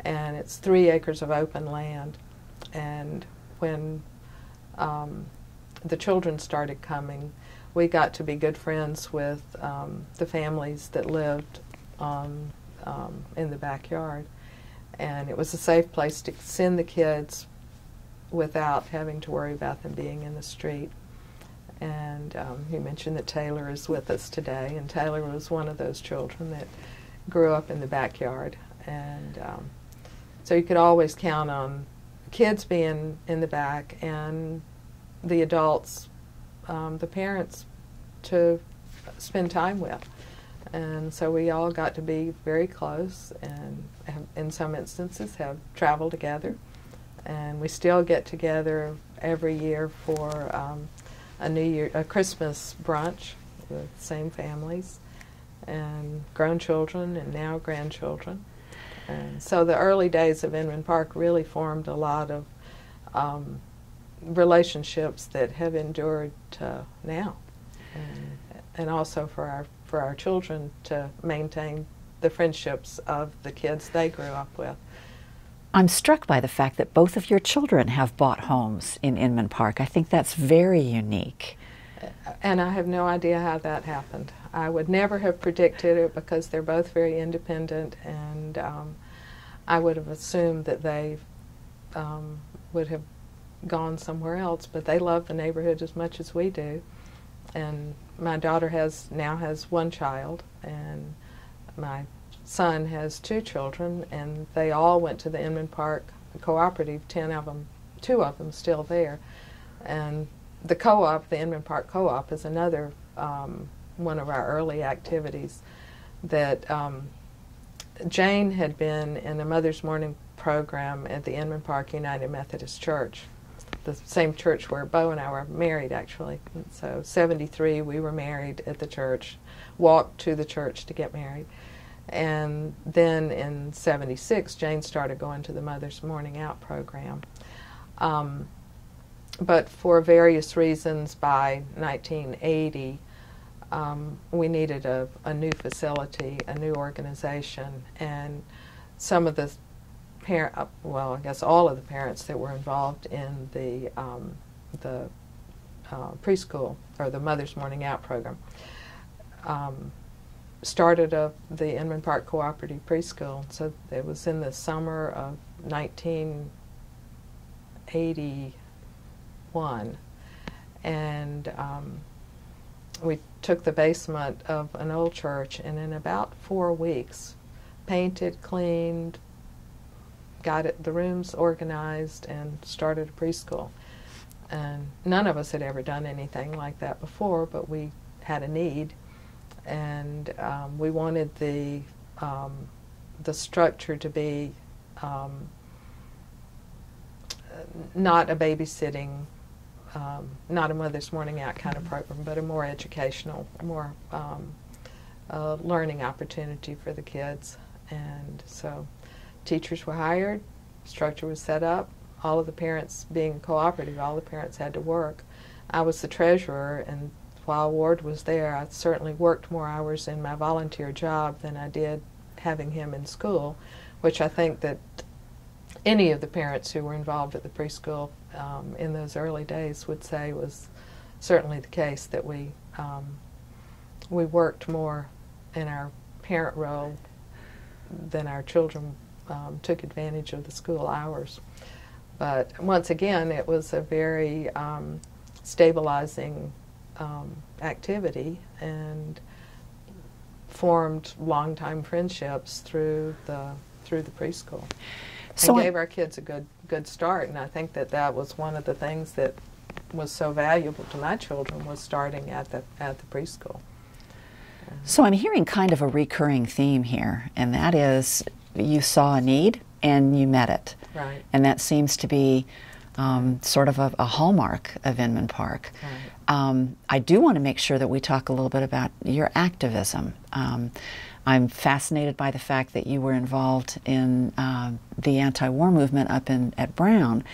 And it's three acres of open land. And when um, the children started coming, we got to be good friends with um, the families that lived um, in the backyard and it was a safe place to send the kids without having to worry about them being in the street. And um, he mentioned that Taylor is with us today, and Taylor was one of those children that grew up in the backyard. And um, so you could always count on kids being in the back and the adults, um, the parents, to spend time with. And so we all got to be very close and have, in some instances have traveled together. And we still get together every year for um, a new year a christmas brunch with the same families and grown children and now grandchildren. And so the early days of inman park really formed a lot of um, relationships that have endured to now and, and also for our for our children to maintain the friendships of the kids they grew up with. I'm struck by the fact that both of your children have bought homes in Inman Park. I think that's very unique. And I have no idea how that happened. I would never have predicted it because they're both very independent, and um, I would have assumed that they um, would have gone somewhere else. But they love the neighborhood as much as we do and my daughter has now has one child, and my son has two children, and they all went to the Inman Park Cooperative. Ten of them, two of them, still there, and the co-op, the Inman Park Co-op, is another um, one of our early activities. That um, Jane had been in the Mother's Morning program at the Inman Park United Methodist Church the same church where Bo and I were married, actually. And so, 73, we were married at the church, walked to the church to get married. And then in 76, Jane started going to the Mother's Morning Out program. Um, but for various reasons, by 1980, um, we needed a, a new facility, a new organization, and some of the uh, well, I guess all of the parents that were involved in the um, the uh, preschool or the Mother's Morning Out program um, started a, the Inman Park Cooperative Preschool. So it was in the summer of 1981, and um, we took the basement of an old church, and in about four weeks, painted, cleaned, got it, the rooms organized and started a preschool. And none of us had ever done anything like that before, but we had a need, and um, we wanted the um, the structure to be um, not a babysitting, um, not a mother's morning out kind of program, but a more educational, more uh, learning opportunity for the kids, and so teachers were hired, structure was set up, all of the parents being cooperative, all the parents had to work. I was the treasurer, and while Ward was there, I certainly worked more hours in my volunteer job than I did having him in school, which I think that any of the parents who were involved at the preschool um, in those early days would say was certainly the case that we um, we worked more in our parent role than our children um, took advantage of the school hours. But once again, it was a very um, stabilizing um, activity and formed long-time friendships through the through the preschool. So and gave our kids a good good start, and I think that that was one of the things that was so valuable to my children was starting at the at the preschool. So I'm hearing kind of a recurring theme here, and that is you saw a need and you met it. Right. And that seems to be um, sort of a, a, hallmark of Inman Park. Right. Um, I do want to make sure that we talk a little bit about your activism. Um, I'm fascinated by the fact that you were involved in uh, the anti-war movement up in at Brown,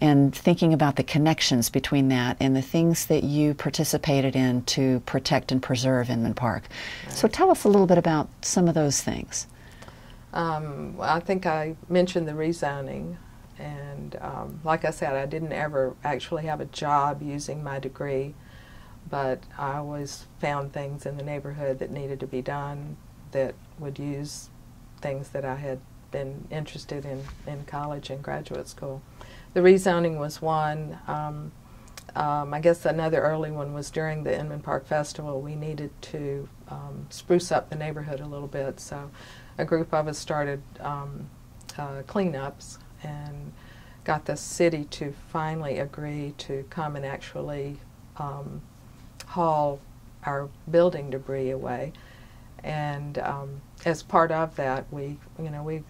and thinking about the connections between that and the things that you participated in to protect and preserve Inman Park. Right. So tell us a little bit about some of those things. Um, I think I mentioned the rezoning, and um, like I said, I didn't ever actually have a job using my degree, but I always found things in the neighborhood that needed to be done that would use things that I had been interested in in college and graduate school. The rezoning was one. Um, um, I guess another early one was during the Inman Park Festival. We needed to um, spruce up the neighborhood a little bit, so a group of us started um, uh, cleanups and got the city to finally agree to come and actually um, haul our building debris away and um, as part of that, we, you know, we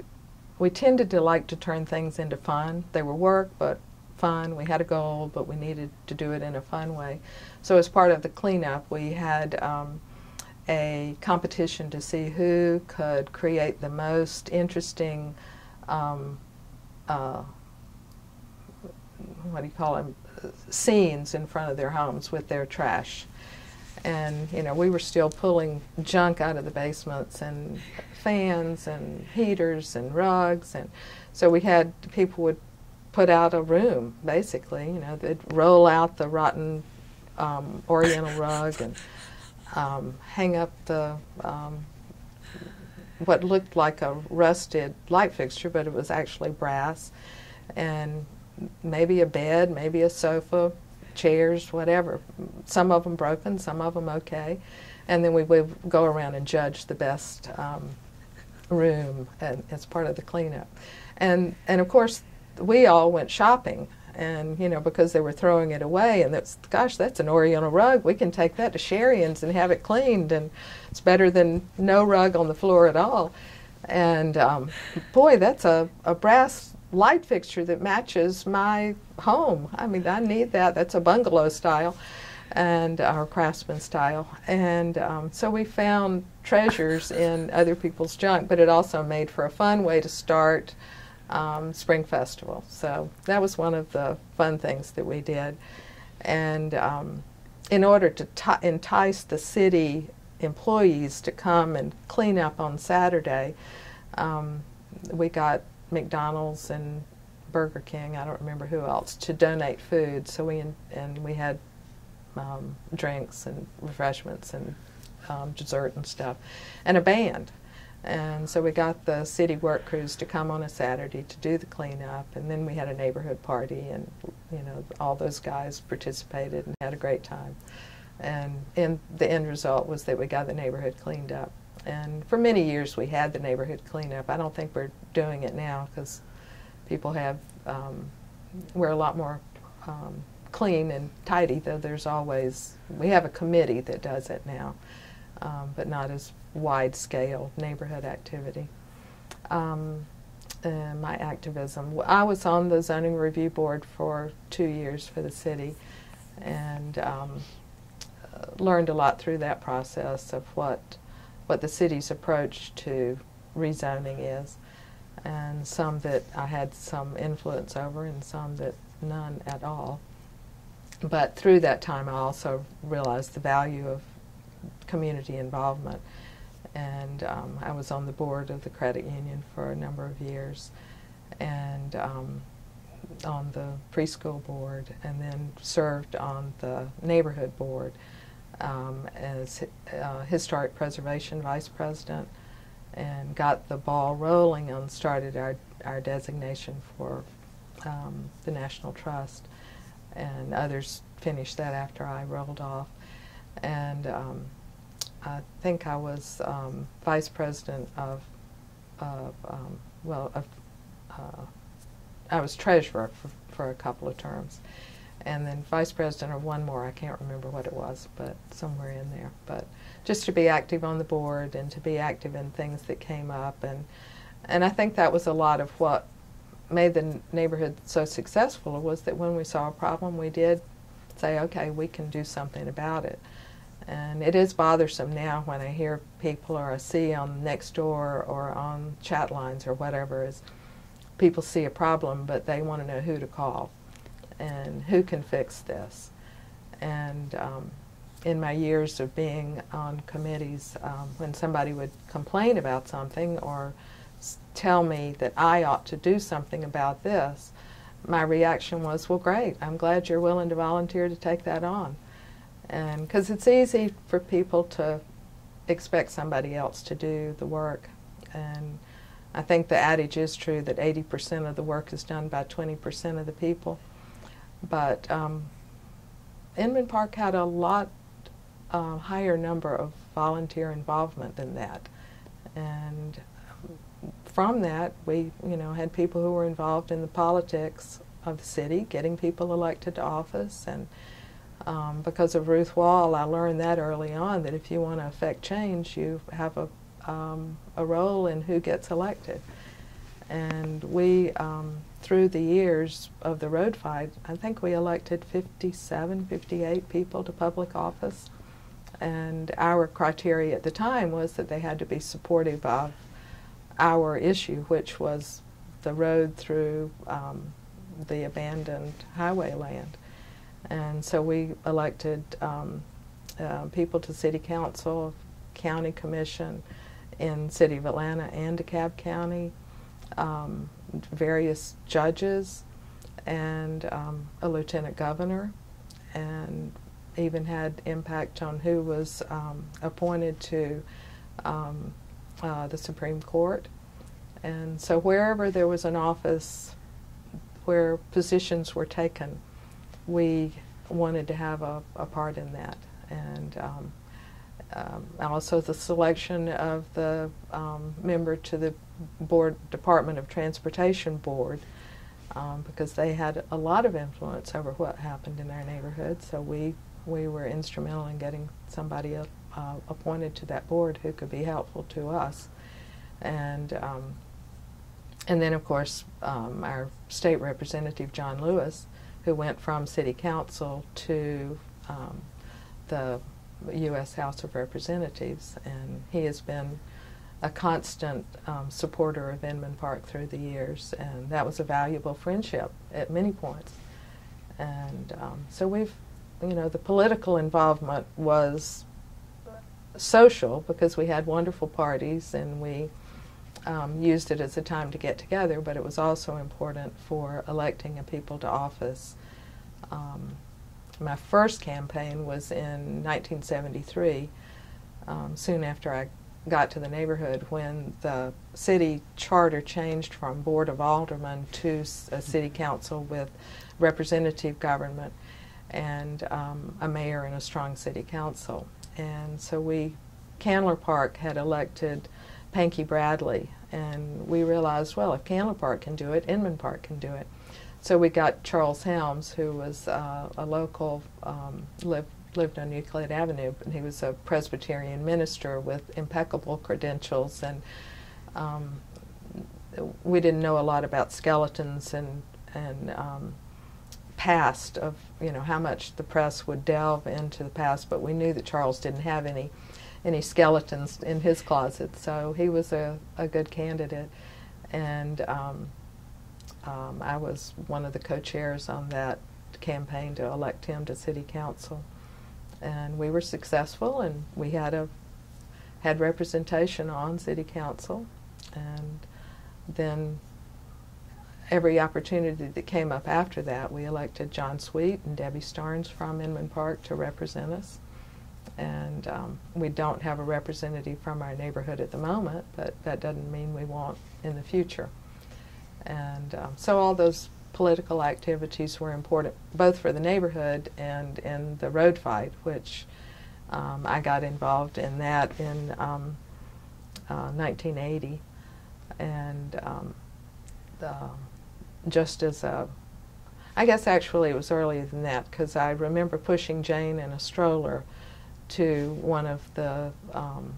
we tended to like to turn things into fun. They were work, but fun. We had a goal, but we needed to do it in a fun way. So as part of the cleanup, we had um, a competition to see who could create the most interesting, um, uh, what do you call them, scenes in front of their homes with their trash. And you know we were still pulling junk out of the basements and fans and heaters and rugs and so we had people would put out a room basically you know they'd roll out the rotten um, oriental rug and um, hang up the um, what looked like a rusted light fixture but it was actually brass and maybe a bed maybe a sofa chairs, whatever. Some of them broken, some of them okay. And then we would go around and judge the best um, room as part of the cleanup. And, and of course, we all went shopping and you know because they were throwing it away and that's gosh that's an oriental rug we can take that to Sharian's and have it cleaned and it's better than no rug on the floor at all and um, boy that's a, a brass light fixture that matches my home. I mean, I need that. That's a bungalow style and our craftsman style. And um, so we found treasures in other people's junk, but it also made for a fun way to start um, Spring Festival. So that was one of the fun things that we did. And um, in order to entice the city employees to come and clean up on Saturday, um, we got McDonald's and Burger King, I don't remember who else, to donate food. So we and we had um, drinks and refreshments and um, dessert and stuff, and a band. And so we got the city work crews to come on a Saturday to do the cleanup, and then we had a neighborhood party, and you know all those guys participated and had a great time. And, and the end result was that we got the neighborhood cleaned up. And for many years we had the neighborhood cleanup. I don't think we're doing it now because people have, um, we're a lot more um, clean and tidy, though there's always, we have a committee that does it now, um, but not as wide scale neighborhood activity. Um, my activism. I was on the zoning review board for two years for the city and um, learned a lot through that process of what what the city's approach to rezoning is, and some that I had some influence over, and some that none at all. but through that time, I also realized the value of community involvement. And um, I was on the board of the credit union for a number of years and um, on the preschool board, and then served on the neighborhood board um, as uh, historic preservation vice president and got the ball rolling and started our, our designation for um, the National Trust. And others finished that after I rolled off. And um, I think I was um, vice president of, of um, well, of, uh, I was treasurer for, for a couple of terms. And then vice president of one more, I can't remember what it was, but somewhere in there. But just to be active on the board and to be active in things that came up. And, and I think that was a lot of what made the neighborhood so successful was that when we saw a problem, we did say, okay, we can do something about it. And it is bothersome now when I hear people or I see on next door or on chat lines or whatever is people see a problem but they want to know who to call and who can fix this. And um, in my years of being on committees, um, when somebody would complain about something or tell me that I ought to do something about this, my reaction was, well, great, I'm glad you're willing to volunteer to take that on. Because it's easy for people to expect somebody else to do the work. And I think the adage is true that 80% of the work is done by 20% of the people. But um, Inman Park had a lot uh, higher number of volunteer involvement than that. And from that, we, you know, had people who were involved in the politics of the city, getting people elected to office, and um, because of Ruth Wall, I learned that early on that if you want to affect change, you have a, um, a role in who gets elected. And we, um, through the years of the road fight, I think we elected 57, 58 people to public office. And our criteria at the time was that they had to be supportive of our issue, which was the road through um, the abandoned highway land. And so we elected um, uh, people to City Council, County Commission in City of Atlanta and DeKalb County, um, various judges, and um, a lieutenant governor, and even had impact on who was um, appointed to um, uh, the Supreme Court. And so wherever there was an office where positions were taken, we wanted to have a, a part in that. And um, um, also the selection of the um, member to the board Department of Transportation Board um, because they had a lot of influence over what happened in our neighborhood. So we we were instrumental in getting somebody uh, appointed to that board who could be helpful to us. And um, and then of course um, our state representative John Lewis who went from city council to um, the U.S. House of Representatives, and he has been a constant um, supporter of Inman Park through the years, and that was a valuable friendship at many points. And um, so we've, you know, the political involvement was social because we had wonderful parties and we um, used it as a time to get together, but it was also important for electing a people to office. Um, my first campaign was in 1973, um, soon after I got to the neighborhood, when the city charter changed from Board of Aldermen to a city council with representative government and um, a mayor and a strong city council. And so we, Candler Park had elected Panke Bradley. And we realized, well, if Candler Park can do it, Inman Park can do it. So we got Charles Helms, who was uh, a local, um, lived, lived on Euclid Avenue, and he was a Presbyterian minister with impeccable credentials. And um, we didn't know a lot about skeletons and, and um, past of, you know, how much the press would delve into the past, but we knew that Charles didn't have any any skeletons in his closet. So he was a, a good candidate. And um, um, I was one of the co-chairs on that campaign to elect him to city council. And we were successful, and we had a had representation on city council, and then every opportunity that came up after that, we elected John Sweet and Debbie Starnes from Inman Park to represent us. And um, we don't have a representative from our neighborhood at the moment, but that doesn't mean we won't in the future. And um, so all those political activities were important, both for the neighborhood and in the road fight, which um, I got involved in that in um, uh, 1980. And um, the, just as a, I guess actually it was earlier than that because I remember pushing Jane in a stroller to one of the um,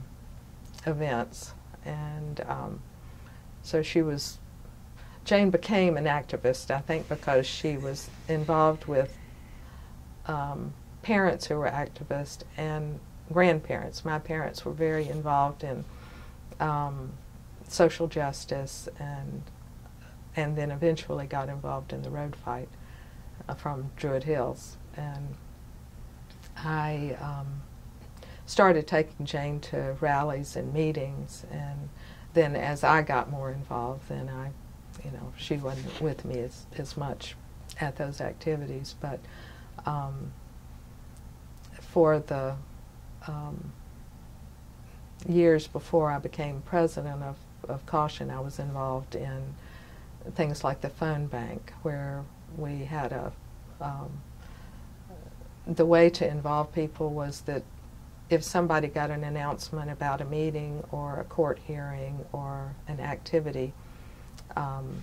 events. And um, so she was Jane became an activist, I think, because she was involved with um, parents who were activists and grandparents. My parents were very involved in um, social justice and and then eventually got involved in the road fight uh, from Druid Hills. And I um, started taking Jane to rallies and meetings, and then as I got more involved, then I you know, she wasn't with me as, as much at those activities, but um, for the um, years before I became president of, of Caution, I was involved in things like the phone bank, where we had a um, the way to involve people was that if somebody got an announcement about a meeting or a court hearing or an activity, um,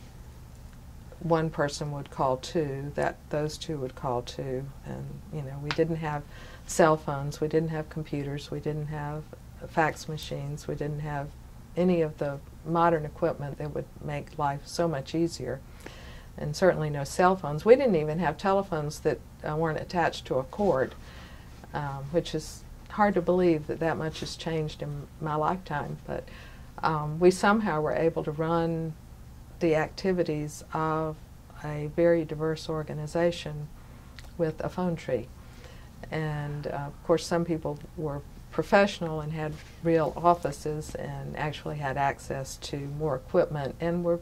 one person would call two, that those two would call two, and you know we didn't have cell phones, we didn't have computers, we didn't have fax machines, we didn't have any of the modern equipment that would make life so much easier, and certainly no cell phones. We didn't even have telephones that uh, weren't attached to a cord, um, which is hard to believe that that much has changed in my lifetime, but um, we somehow were able to run the activities of a very diverse organization with a phone tree. And uh, of course, some people were professional and had real offices and actually had access to more equipment and were,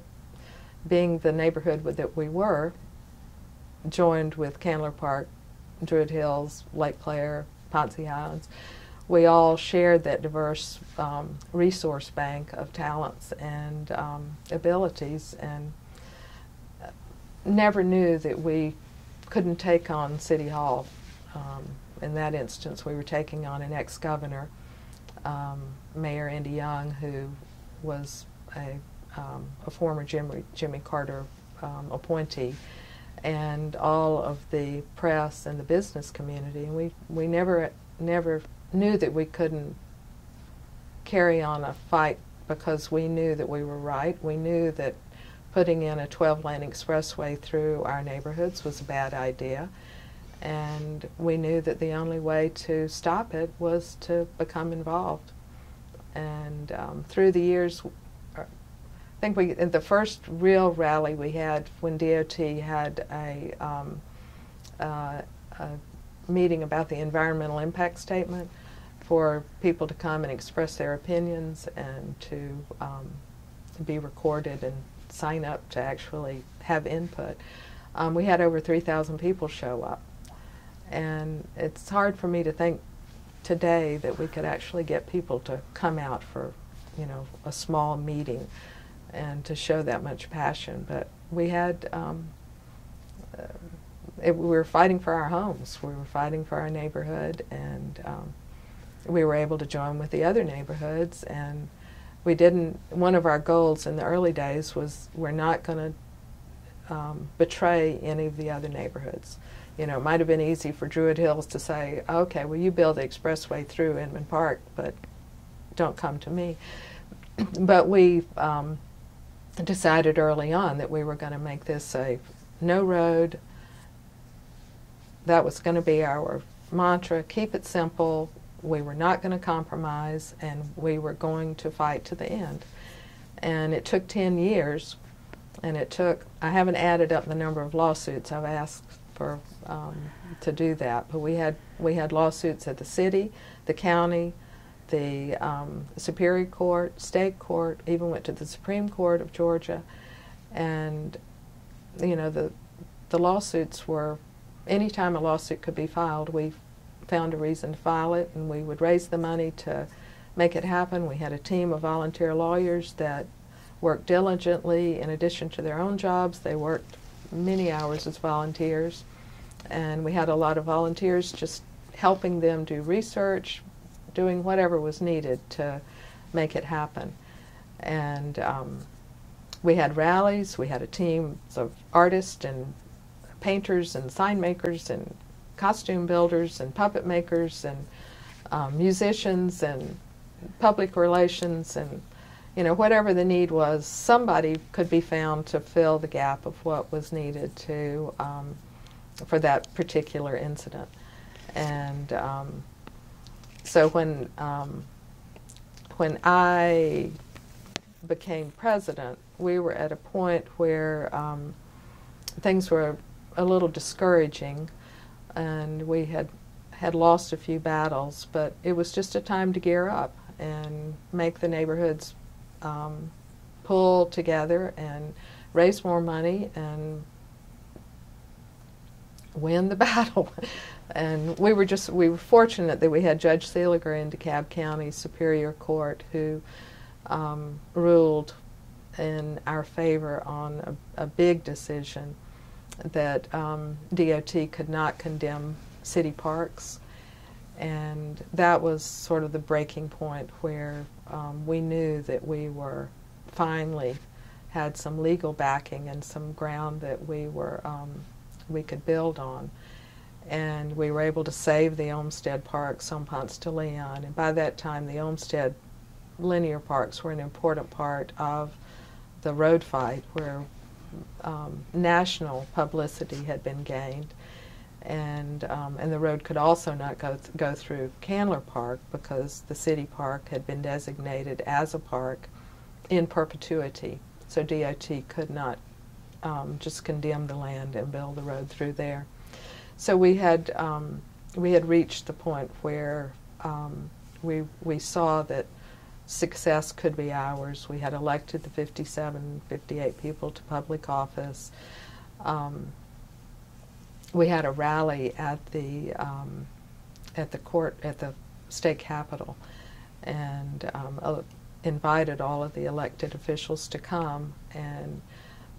being the neighborhood that we were, joined with Candler Park, Druid Hills, Lake Claire, Poncey-Highlands we all shared that diverse um, resource bank of talents and um, abilities and never knew that we couldn't take on City Hall. Um, in that instance, we were taking on an ex-governor, um, Mayor Andy Young, who was a, um, a former Jimmy, Jimmy Carter um, appointee and all of the press and the business community. And we, we never, never knew that we couldn't carry on a fight because we knew that we were right. We knew that putting in a 12 lane expressway through our neighborhoods was a bad idea. And we knew that the only way to stop it was to become involved. And um, through the years, I think we the first real rally we had when DOT had a, um, uh, a meeting about the environmental impact statement for people to come and express their opinions and to um, be recorded and sign up to actually have input. Um, we had over 3,000 people show up. And it's hard for me to think today that we could actually get people to come out for, you know, a small meeting and to show that much passion. But we had um, it, we were fighting for our homes. We were fighting for our neighborhood, and um, we were able to join with the other neighborhoods. And we didn't. One of our goals in the early days was we're not going to um, betray any of the other neighborhoods. You know, it might have been easy for Druid Hills to say, "Okay, well, you build the expressway through Inman Park, but don't come to me." (clears throat) but we um, decided early on that we were going to make this a no road, that was going to be our mantra keep it simple. We were not going to compromise, and we were going to fight to the end. And it took 10 years, and it took, I haven't added up the number of lawsuits I've asked for um, to do that. But we had we had lawsuits at the city, the county, the um, Superior Court, State Court, even went to the Supreme Court of Georgia, and you know the the lawsuits were anytime a lawsuit could be filed, we found a reason to file it, and we would raise the money to make it happen. We had a team of volunteer lawyers that worked diligently in addition to their own jobs. They worked many hours as volunteers, and we had a lot of volunteers just helping them do research, doing whatever was needed to make it happen. And um, we had rallies, we had a team of artists and painters and sign makers and costume builders and puppet makers and um, musicians and public relations and you know whatever the need was somebody could be found to fill the gap of what was needed to um, for that particular incident and um, so when um, when I became president we were at a point where um, things were a little discouraging and we had had lost a few battles, but it was just a time to gear up and make the neighborhoods um, pull together and raise more money and win the (laughs) battle. And we were just we were fortunate that we had Judge Seeliger in DeKalb County Superior Court who um, ruled in our favor on a, a big decision that um, DOT could not condemn city parks. And that was sort of the breaking point where um, we knew that we were finally had some legal backing and some ground that we were um, we could build on. And we were able to save the Olmsted Parks on Ponce de Leon. And by that time, the Olmsted linear parks were an important part of the road fight where um, national publicity had been gained, and um, and the road could also not go th- go through Candler Park because the city park had been designated as a park in perpetuity. So DOT could not um, just condemn the land and build the road through there. So we had um, we had reached the point where um, we we saw that success could be ours. We had elected the 57, 58 people to public office. Um, we had a rally at the um, at the court at the state capitol, and um, uh, invited all of the elected officials to come. And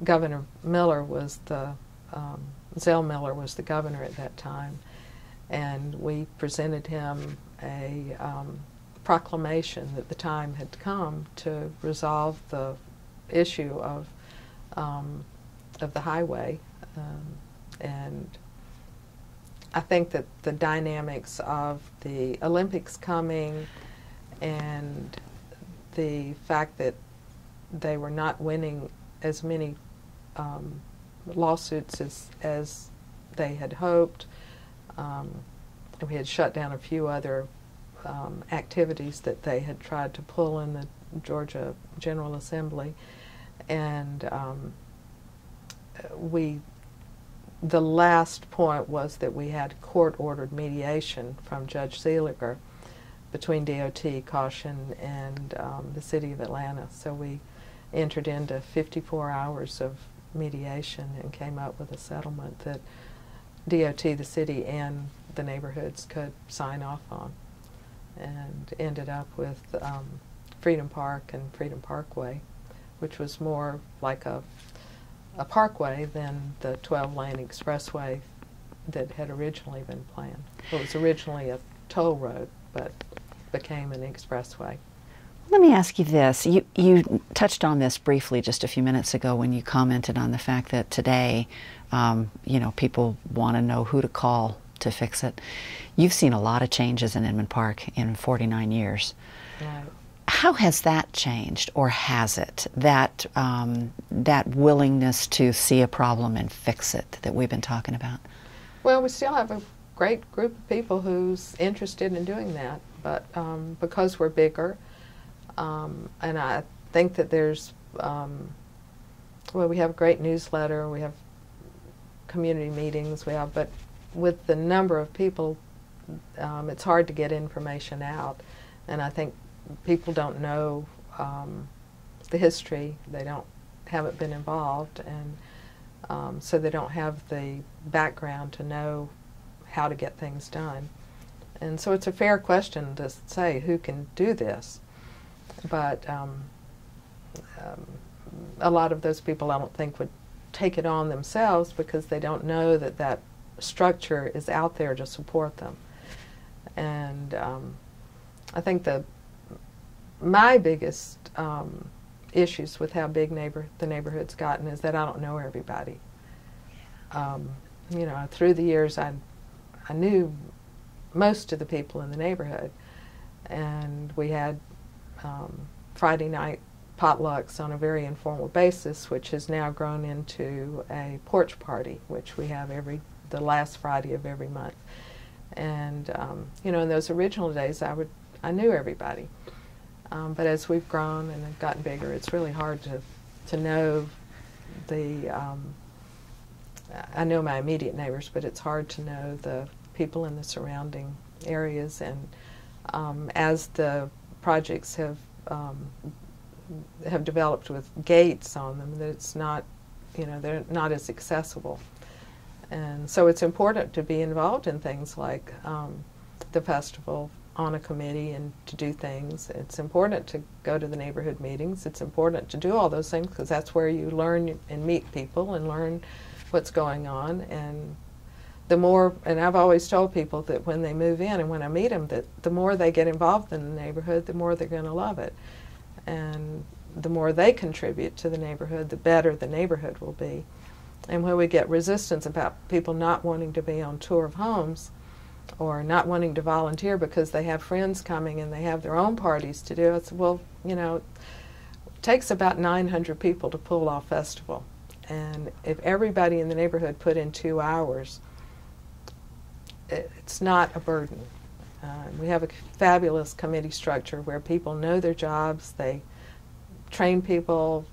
Governor Miller was the um, Zell Miller was the governor at that time, and we presented him a um, proclamation that the time had come to resolve the issue of um, of the highway, um, and I think that the dynamics of the Olympics coming and the fact that they were not winning as many um, lawsuits as as they had hoped. Um, we had shut down a few other um, activities that they had tried to pull in the Georgia General Assembly, and um, we. The last point was that we had court-ordered mediation from Judge Seeliger between DOT, Caution, and um, the City of Atlanta. So we entered into 54 hours of mediation and came up with a settlement that DOT, the city, and the neighborhoods could sign off on and ended up with um, Freedom Park and Freedom Parkway, which was more like a, a parkway than the 12 lane expressway that had originally been planned. It was originally a toll road, but became an expressway. Let me ask you this. You, you touched on this briefly just a few minutes ago when you commented on the fact that today, um, you know, people want to know who to call to fix it. You've seen a lot of changes in Inman Park in 49 years. Right. How has that changed, or has it? That um, that willingness to see a problem and fix it that we've been talking about. Well, we still have a great group of people who's interested in doing that, but um, because we're bigger, um, and I think that there's, um, well, we have a great newsletter. We have community meetings. We have, but with the number of people, um, it's hard to get information out. And I think people don't know um, the history. They don't haven't been involved, and um, so they don't have the background to know how to get things done. And so it's a fair question to say who can do this, but um, um, a lot of those people I don't think would take it on themselves because they don't know that that structure is out there to support them. And um, I think the my biggest um, issues with how big neighbor the neighborhood's gotten is that I don't know everybody. Um, you know, through the years, I I knew most of the people in the neighborhood, and we had um, Friday night potlucks on a very informal basis, which has now grown into a porch party, which we have every the last Friday of every month. And um, you know, in those original days, I would I knew everybody, um, but as we've grown and have gotten bigger, it's really hard to to know the. Um, I know my immediate neighbors, but it's hard to know the people in the surrounding areas. And um, as the projects have um, have developed with gates on them, that it's not, you know, they're not as accessible. And so it's important to be involved in things like um, the festival on a committee and to do things. It's important to go to the neighborhood meetings. It's important to do all those things because that's where you learn and meet people and learn what's going on. And the more, and I've always told people that when they move in and when I meet them, that the more they get involved in the neighborhood, the more they're going to love it. And the more they contribute to the neighborhood, the better the neighborhood will be. And when we get resistance about people not wanting to be on tour of homes or not wanting to volunteer because they have friends coming and they have their own parties to do, it's well, you know, it takes about 900 people to pull off festival. And if everybody in the neighborhood put in two hours, it's not a burden. Uh, we have a fabulous committee structure where people know their jobs, they train people.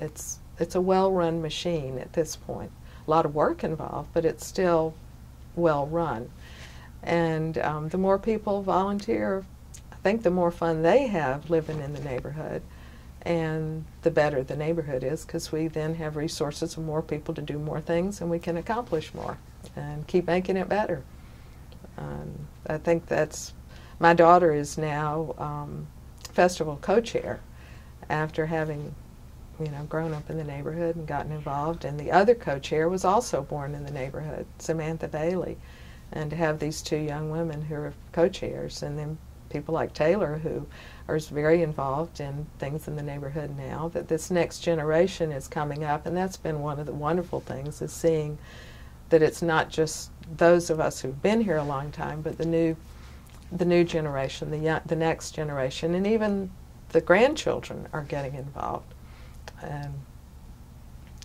It's it's a well-run machine at this point. A lot of work involved, but it's still well run. And um, the more people volunteer, I think the more fun they have living in the neighborhood, and the better the neighborhood is because we then have resources and more people to do more things, and we can accomplish more and keep making it better. Um, I think that's my daughter is now um, festival co-chair after having you know grown up in the neighborhood and gotten involved and the other co-chair was also born in the neighborhood Samantha Bailey. And to have these two young women who are co-chairs and then people like Taylor who are very involved in things in the neighborhood now that this next generation is coming up and that's been one of the wonderful things is seeing that it's not just those of us who've been here a long time, but the new, the new generation, the young, the next generation, and even the grandchildren are getting involved. And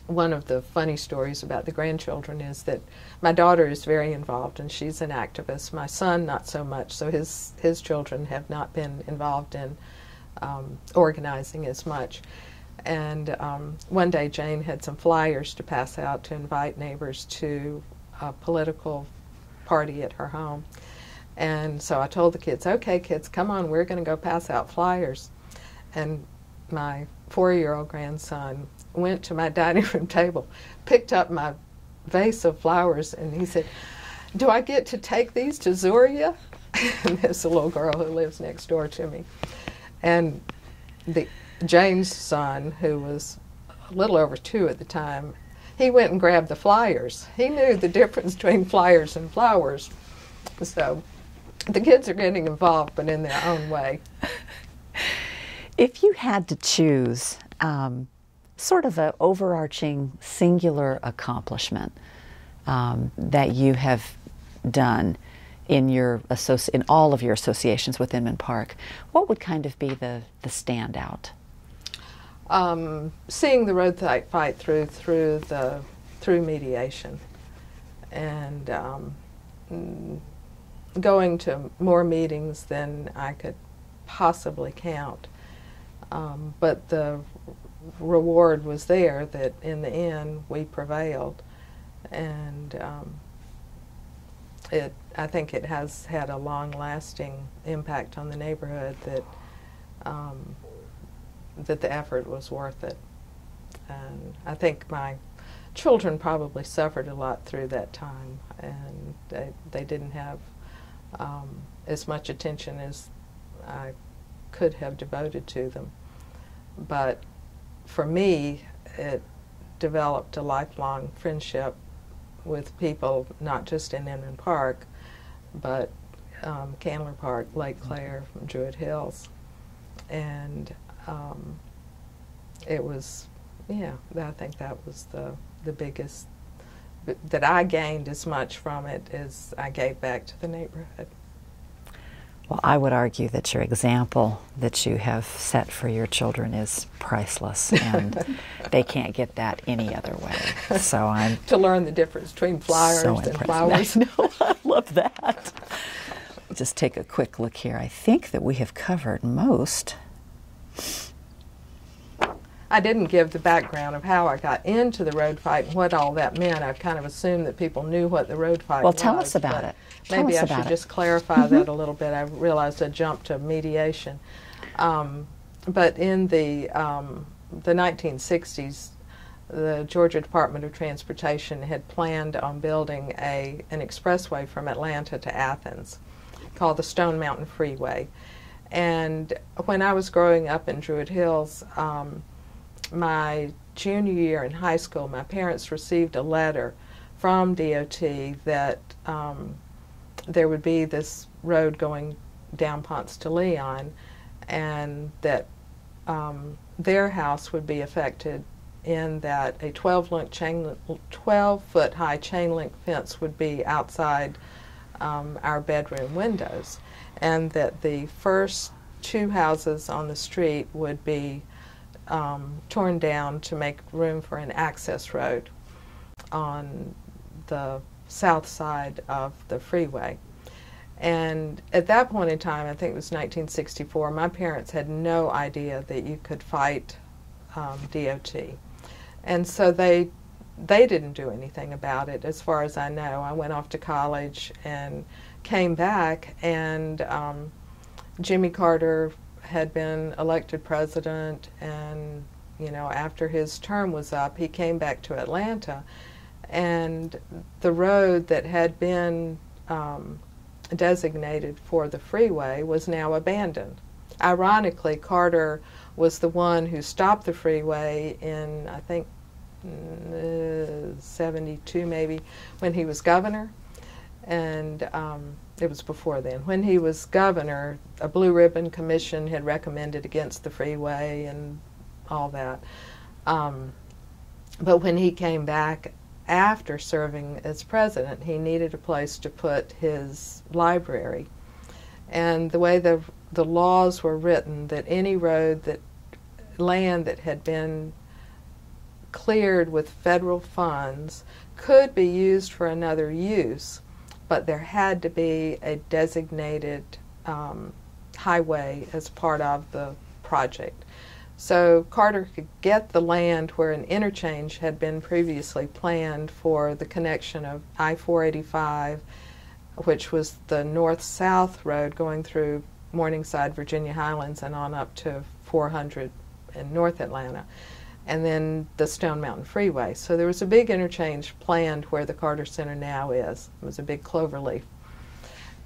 one of the funny stories about the grandchildren is that my daughter is very involved and she's an activist. My son, not so much. So his his children have not been involved in um, organizing as much. And um, one day Jane had some flyers to pass out to invite neighbors to a political party at her home. And so I told the kids, okay, kids, come on, we're going to go pass out flyers. And my four year old grandson went to my (laughs) dining room table, picked up my vase of flowers, and he said, Do I get to take these to Zuria? (laughs) and there's a little girl who lives next door to me. And the Jane's son, who was a little over two at the time, he went and grabbed the flyers. He knew the difference between flyers and flowers. So the kids are getting involved, but in their own way. (laughs) If you had to choose um, sort of an overarching singular accomplishment um, that you have done in your in all of your associations with Inman Park, what would kind of be the, the standout? Um, seeing the road fight through through the through mediation, and um, going to more meetings than I could possibly count. Um, but the reward was there that in the end we prevailed, and um, it I think it has had a long-lasting impact on the neighborhood that um, that the effort was worth it. And I think my children probably suffered a lot through that time, and they, they didn't have um, as much attention as I could have devoted to them. But for me, it developed a lifelong friendship with people, not just in Inman Park, but um, Candler Park, Lake Claire, from Druid Hills. And um, it was, yeah, I think that was the, the biggest, that I gained as much from it as I gave back to the neighborhood. Well, I would argue that your example that you have set for your children is priceless, (laughs) and they can't get that any other way. So I'm (laughs) to learn the difference between flowers so and (laughs) flowers. no, I love that. Just take a quick look here. I think that we have covered most. I didn't give the background of how I got into the road fight and what all that meant. I kind of assumed that people knew what the road fight well, was. Well, tell us about it. Tell maybe I should it. just clarify that a little bit. I realized I jumped to mediation. Um, but in the, um, the 1960s, the Georgia Department of Transportation had planned on building a, an expressway from Atlanta to Athens called the Stone Mountain Freeway. And when I was growing up in Druid Hills, um, my junior year in high school, my parents received a letter from DOT that um, there would be this road going down Ponce de Leon, and that um, their house would be affected in that a 12 link chain, 12 foot high chain link fence would be outside um, our bedroom windows, and that the first two houses on the street would be um, torn down to make room for an access road on the south side of the freeway. And at that point in time, I think it was 1964, my parents had no idea that you could fight um, DOT. And so they, they didn't do anything about it, as far as I know. I went off to college and came back, and um, Jimmy Carter had been elected president, and you know, after his term was up, he came back to Atlanta, and the road that had been um, designated for the freeway was now abandoned. Ironically, Carter was the one who stopped the freeway in, I think, uh, 72 maybe, when he was governor. And um, it was before then. When he was governor, a Blue Ribbon Commission had recommended against the freeway and all that. Um, but when he came back after serving as president, he needed a place to put his library. And the way the, the laws were written, that any road that land that had been cleared with federal funds could be used for another use but there had to be a designated um, highway as part of the project. So Carter could get the land where an interchange had been previously planned for the connection of I-485, which was the north-south road going through Morningside, Virginia Highlands, and on up to 400 in North Atlanta and then the Stone Mountain Freeway. So there was a big interchange planned where the Carter Center now is. It was a big clover leaf.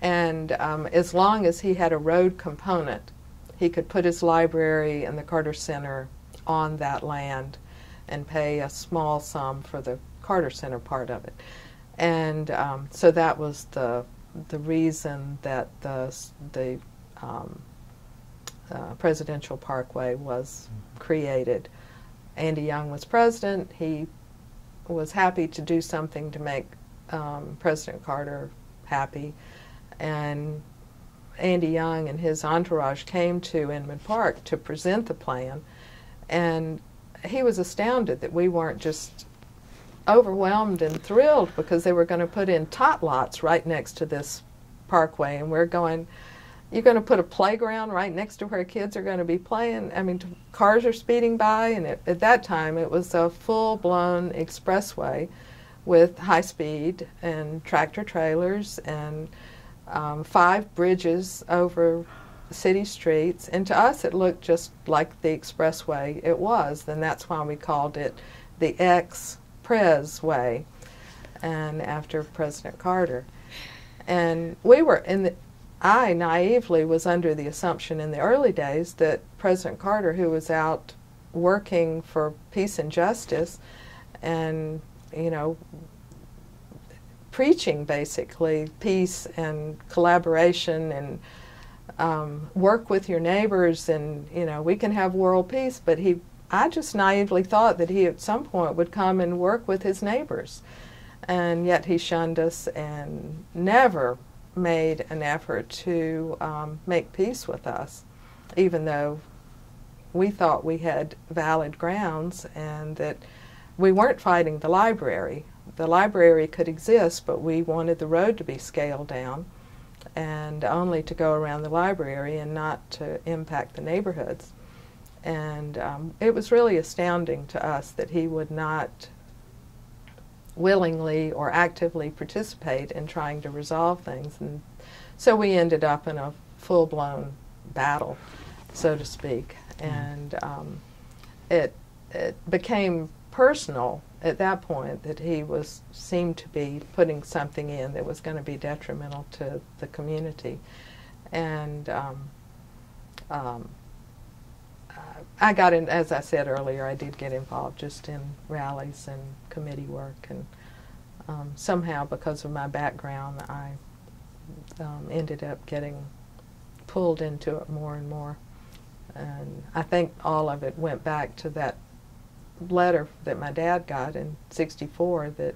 And um, as long as he had a road component, he could put his library and the Carter Center on that land and pay a small sum for the Carter Center part of it. And um, so that was the the reason that the the um, uh, Presidential Parkway was created. Andy Young was president, he was happy to do something to make um, President Carter happy. And Andy Young and his entourage came to Inman Park to present the plan. And he was astounded that we weren't just overwhelmed and thrilled because they were going to put in tot lots right next to this parkway. And we're going, you're going to put a playground right next to where kids are going to be playing. I mean, cars are speeding by, and it, at that time it was a full blown expressway with high speed and tractor trailers and um, five bridges over city streets. And to us, it looked just like the expressway it was. And that's why we called it the Ex Pres Way, and after President Carter. And we were in the, I naively was under the assumption in the early days that President Carter, who was out working for peace and justice and, you know, preaching basically peace and collaboration and um, work with your neighbors and, you know, we can have world peace, but he, I just naively thought that he at some point would come and work with his neighbors. And yet he shunned us and never made an effort to um, make peace with us, even though we thought we had valid grounds and that we weren't fighting the library. The library could exist, but we wanted the road to be scaled down and only to go around the library and not to impact the neighborhoods. And um, it was really astounding to us that he would not willingly or actively participate in trying to resolve things. And so we ended up in a full blown battle, so to speak. Mm. And um, it, it became personal at that point that he was seemed to be putting something in that was going to be detrimental to the community. And um, um, I got in, as I said earlier, I did get involved just in rallies and committee work, and um, somehow because of my background, I um, ended up getting pulled into it more and more. And I think all of it went back to that letter that my dad got in 64 that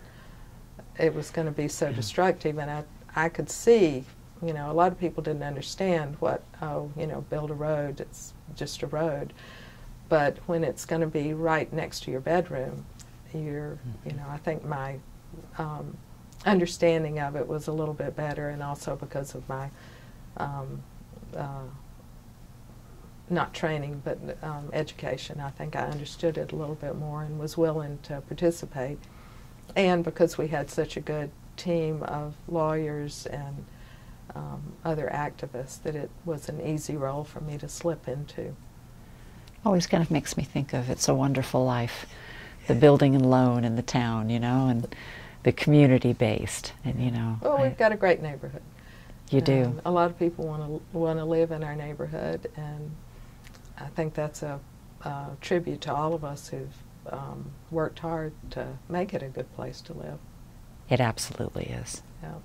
it was going to be so destructive. And I, I could see, you know, a lot of people didn't understand what, oh, you know, build a road, it's just a road. But when it's going to be right next to your bedroom, you're, you know, I think my um, understanding of it was a little bit better, and also because of my um, uh, not training, but um, education. I think I understood it a little bit more and was willing to participate. And because we had such a good team of lawyers and um, other activists, that it was an easy role for me to slip into. Always kind of makes me think of It's a Wonderful Life, the building and loan in the town, you know, and the community based, and you know. Well, we've I, got a great neighborhood. You do. a lot of people want to want to live in our neighborhood, and I think that's a, a tribute to all of us who've um, worked hard to make it a good place to live. It absolutely is. Yeah.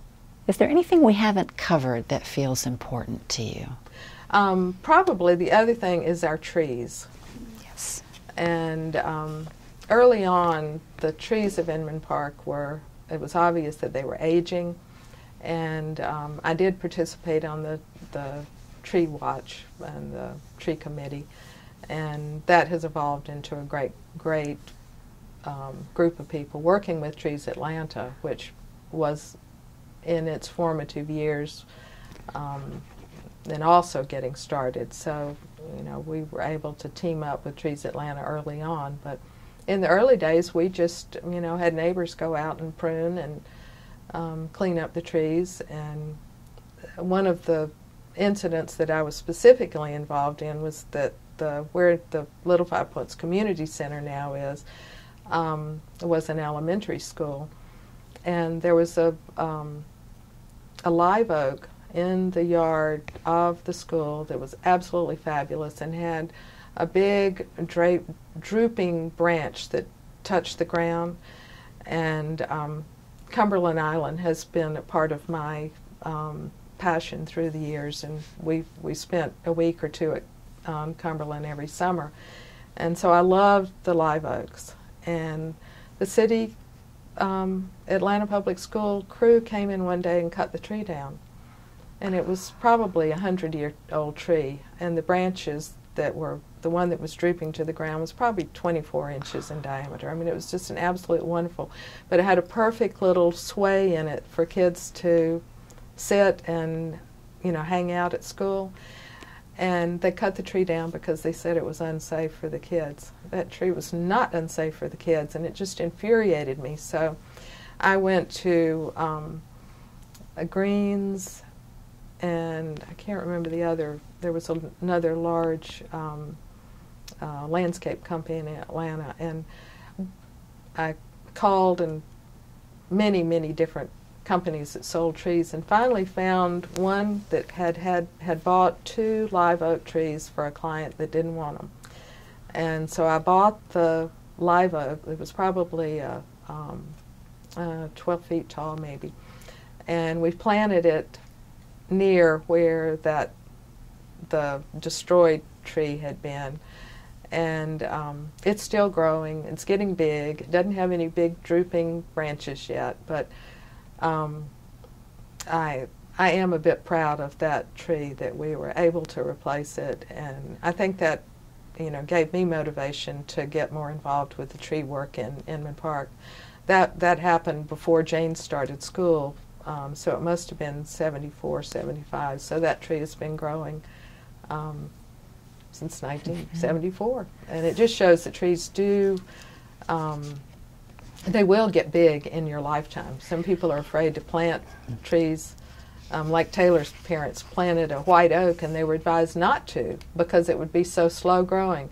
Is there anything we haven't covered that feels important to you? Um, probably the other thing is our trees. Yes. And um, early on, the trees of Inman Park were, it was obvious that they were aging. And um, I did participate on the, the tree watch and the tree committee. And that has evolved into a great, great um, group of people working with Trees Atlanta, which was in its formative years um, and also getting started. So, you know, we were able to team up with Trees Atlanta early on. But in the early days, we just, you know, had neighbors go out and prune and um, clean up the trees. And one of the incidents that I was specifically involved in was that the where the Little Five Points Community Center now is um, was an elementary school, and there was a um, a live oak in the yard of the school that was absolutely fabulous and had a big dra- drooping branch that touched the ground. And um, Cumberland Island has been a part of my um, passion through the years, and we we spent a week or two at um, Cumberland every summer, and so I loved the live oaks. And the city, um, Atlanta Public School crew came in one day and cut the tree down, and it was probably a hundred year old tree, and the branches that were the one that was drooping to the ground was probably 24 inches in diameter. I mean, it was just an absolute wonderful, but it had a perfect little sway in it for kids to sit and you know hang out at school. And they cut the tree down because they said it was unsafe for the kids. That tree was not unsafe for the kids and it just infuriated me. So I went to um, a Greens, and I can't remember the other. There was a, another large um, uh, landscape company in Atlanta, and I called and many, many different companies that sold trees, and finally found one that had had had bought two live oak trees for a client that didn't want them, and so I bought the live oak. It was probably a, um, uh, 12 feet tall, maybe, and we planted it near where that the destroyed tree had been and um, it's still growing. It's getting big. It doesn't have any big drooping branches yet, but um, I I am a bit proud of that tree that we were able to replace it, and I think that you know gave me motivation to get more involved with the tree work in Inman Park. That that happened before Jane started school, um, so it must have been 74, 75. So that tree has been growing um, since 1974, and it just shows that trees do. Um, they will get big in your lifetime. Some people are afraid to plant trees. Um, like Taylor's parents planted a white oak, and they were advised not to because it would be so slow growing.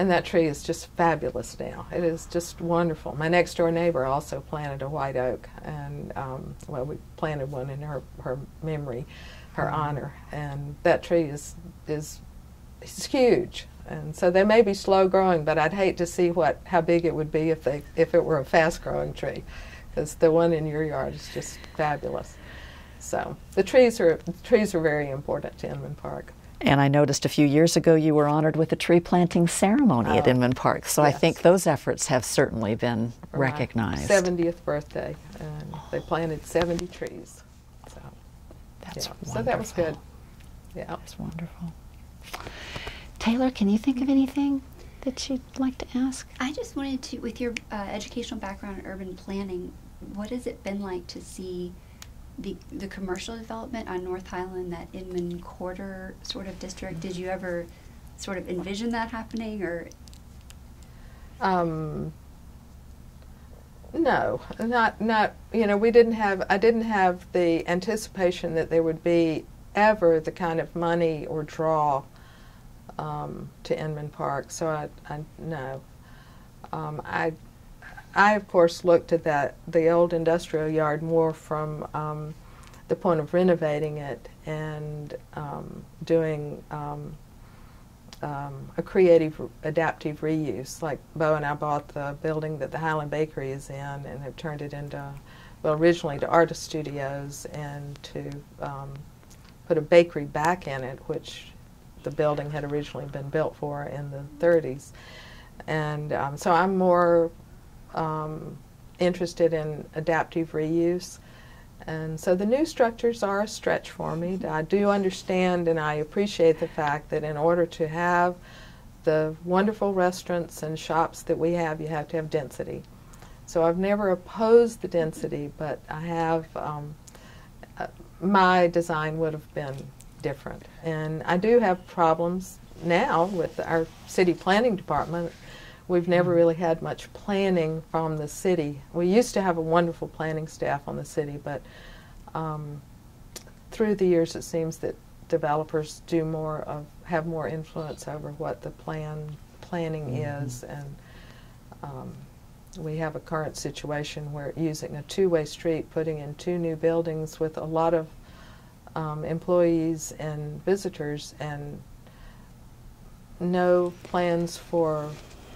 And that tree is just fabulous now. It is just wonderful. My next door neighbor also planted a white oak, and um, well, we planted one in her her memory, her mm-hmm. honor. And that tree is is it's huge and so they may be slow growing, but I'd hate to see what how big it would be if they if it were a fast growing tree, because the one in your yard is just fabulous. So the trees are the trees are very important to Inman Park. And I noticed a few years ago you were honored with a tree planting ceremony oh, at Inman Park. So yes. I think those efforts have certainly been For recognized. 70th birthday, and they planted 70 trees. So that's yeah. wonderful. So that was good. Yeah, that's wonderful. Taylor, can you think of anything that you'd like to ask? I just wanted to, with your uh, educational background in urban planning, what has it been like to see the the commercial development on North Highland, that Inman Quarter sort of district? Did you ever sort of envision that happening, or? Um, no, not not. You know, we didn't have. I didn't have the anticipation that there would be ever the kind of money or draw um, to Inman Park. So I, I no. Um, I, I of course looked at that the old industrial yard more from um, the point of renovating it and um, doing um, um, a creative adaptive reuse. Like Bo and I bought the building that the Highland Bakery is in and have turned it into, well, originally to artist studios and to put a bakery back in it, which the building had originally been built for in the 30s. And um, so I'm more um, interested in adaptive reuse. And so the new structures are a stretch for me. I do understand and I appreciate the fact that in order to have the wonderful restaurants and shops that we have, you have to have density. So I've never opposed the density, but I have, um, uh, my design would have been different. And I do have problems now with our city planning department. We've never really had much planning from the city. We used to have a wonderful planning staff on the city, but um, through the years it seems that developers do more of have more influence over what the plan planning mm-hmm. is and um, we have a current situation where using a two-way street, putting in two new buildings with a lot of um, employees and visitors and no plans for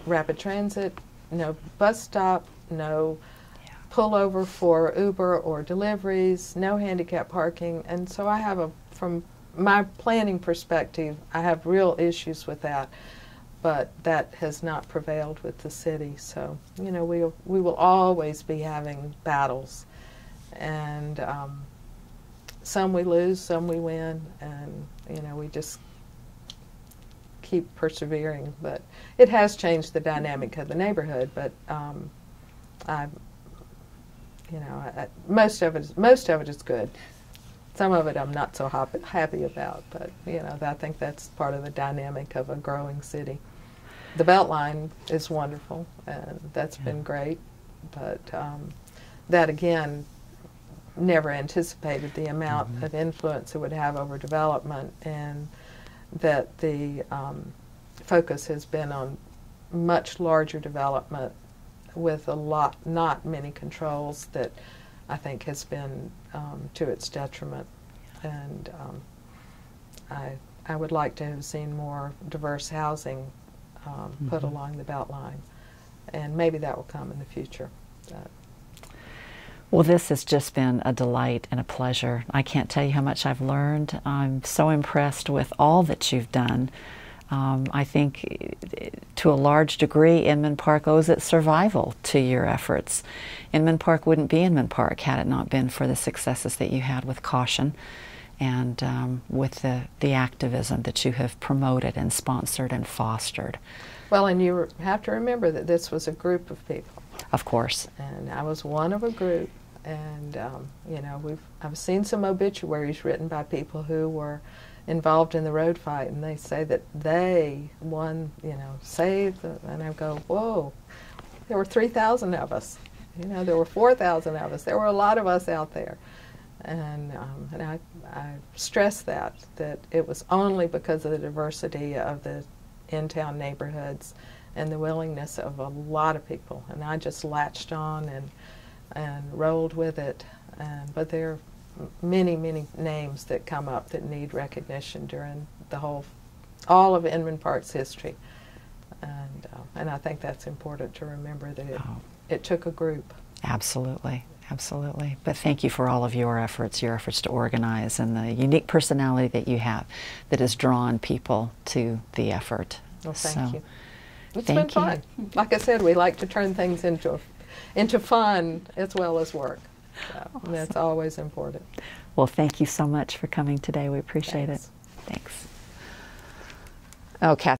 rapid transit, no bus stop, no yeah. pullover for Uber or deliveries, no handicap parking. And so I have a, from my planning perspective, I have real issues with that. But that has not prevailed with the city. So, you know, we, we will always be having battles. And um, some we lose, some we win, and you know we just keep persevering. But it has changed the dynamic of the neighborhood. But um, I, you know, I, most of it is, most of it is good. Some of it I'm not so happy, happy about, but you know I think that's part of the dynamic of a growing city. The Beltline is wonderful, and that's yeah. been great, but um, that again never anticipated the amount of influence it would have over development and that the um, focus has been on much larger development with a lot, not many controls that I think has been um, to its detriment. And um, I, I would like to have seen more diverse housing um, put Mhm. along the Beltline. And maybe that will come in the future. But Well, this has just been a delight and a pleasure. I can't tell you how much I've learned. I'm so impressed with all that you've done. Um, I think to a large degree, Inman Park owes its survival to your efforts. Inman Park wouldn't be Inman Park had it not been for the successes that you had with Caution and um, with the, the activism that you have promoted and sponsored and fostered. Well, and you have to remember that this was a group of people, Of course. and I was one of a group. And um, you know, we've I've seen some obituaries written by people who were involved in the road fight, and they say that they won, you know, saved. The, and I go, whoa, there were three thousand of us. You know, there were four thousand of us. There were a lot of us out there. And, um, and I, I stress that, that it was only because of the diversity of the in-town neighborhoods and the willingness of a lot of people. And I just latched on and, and rolled with it. And, but there are many, many names that come up that need recognition during the whole, all of Inman Park's history. And, uh, and I think that's important to remember that it, Oh. it took a group. Absolutely, absolutely. But thank you for all of your efforts, your efforts to organize, and the unique personality that you have that has drawn people to the effort. Well, thank So, you. It's thank been you. fun. Like I said, we like to turn things into into fun as well as work. So, and That's always important. Well, thank you so much for coming today. We appreciate Thanks. it. Thanks. Oh, Cathy.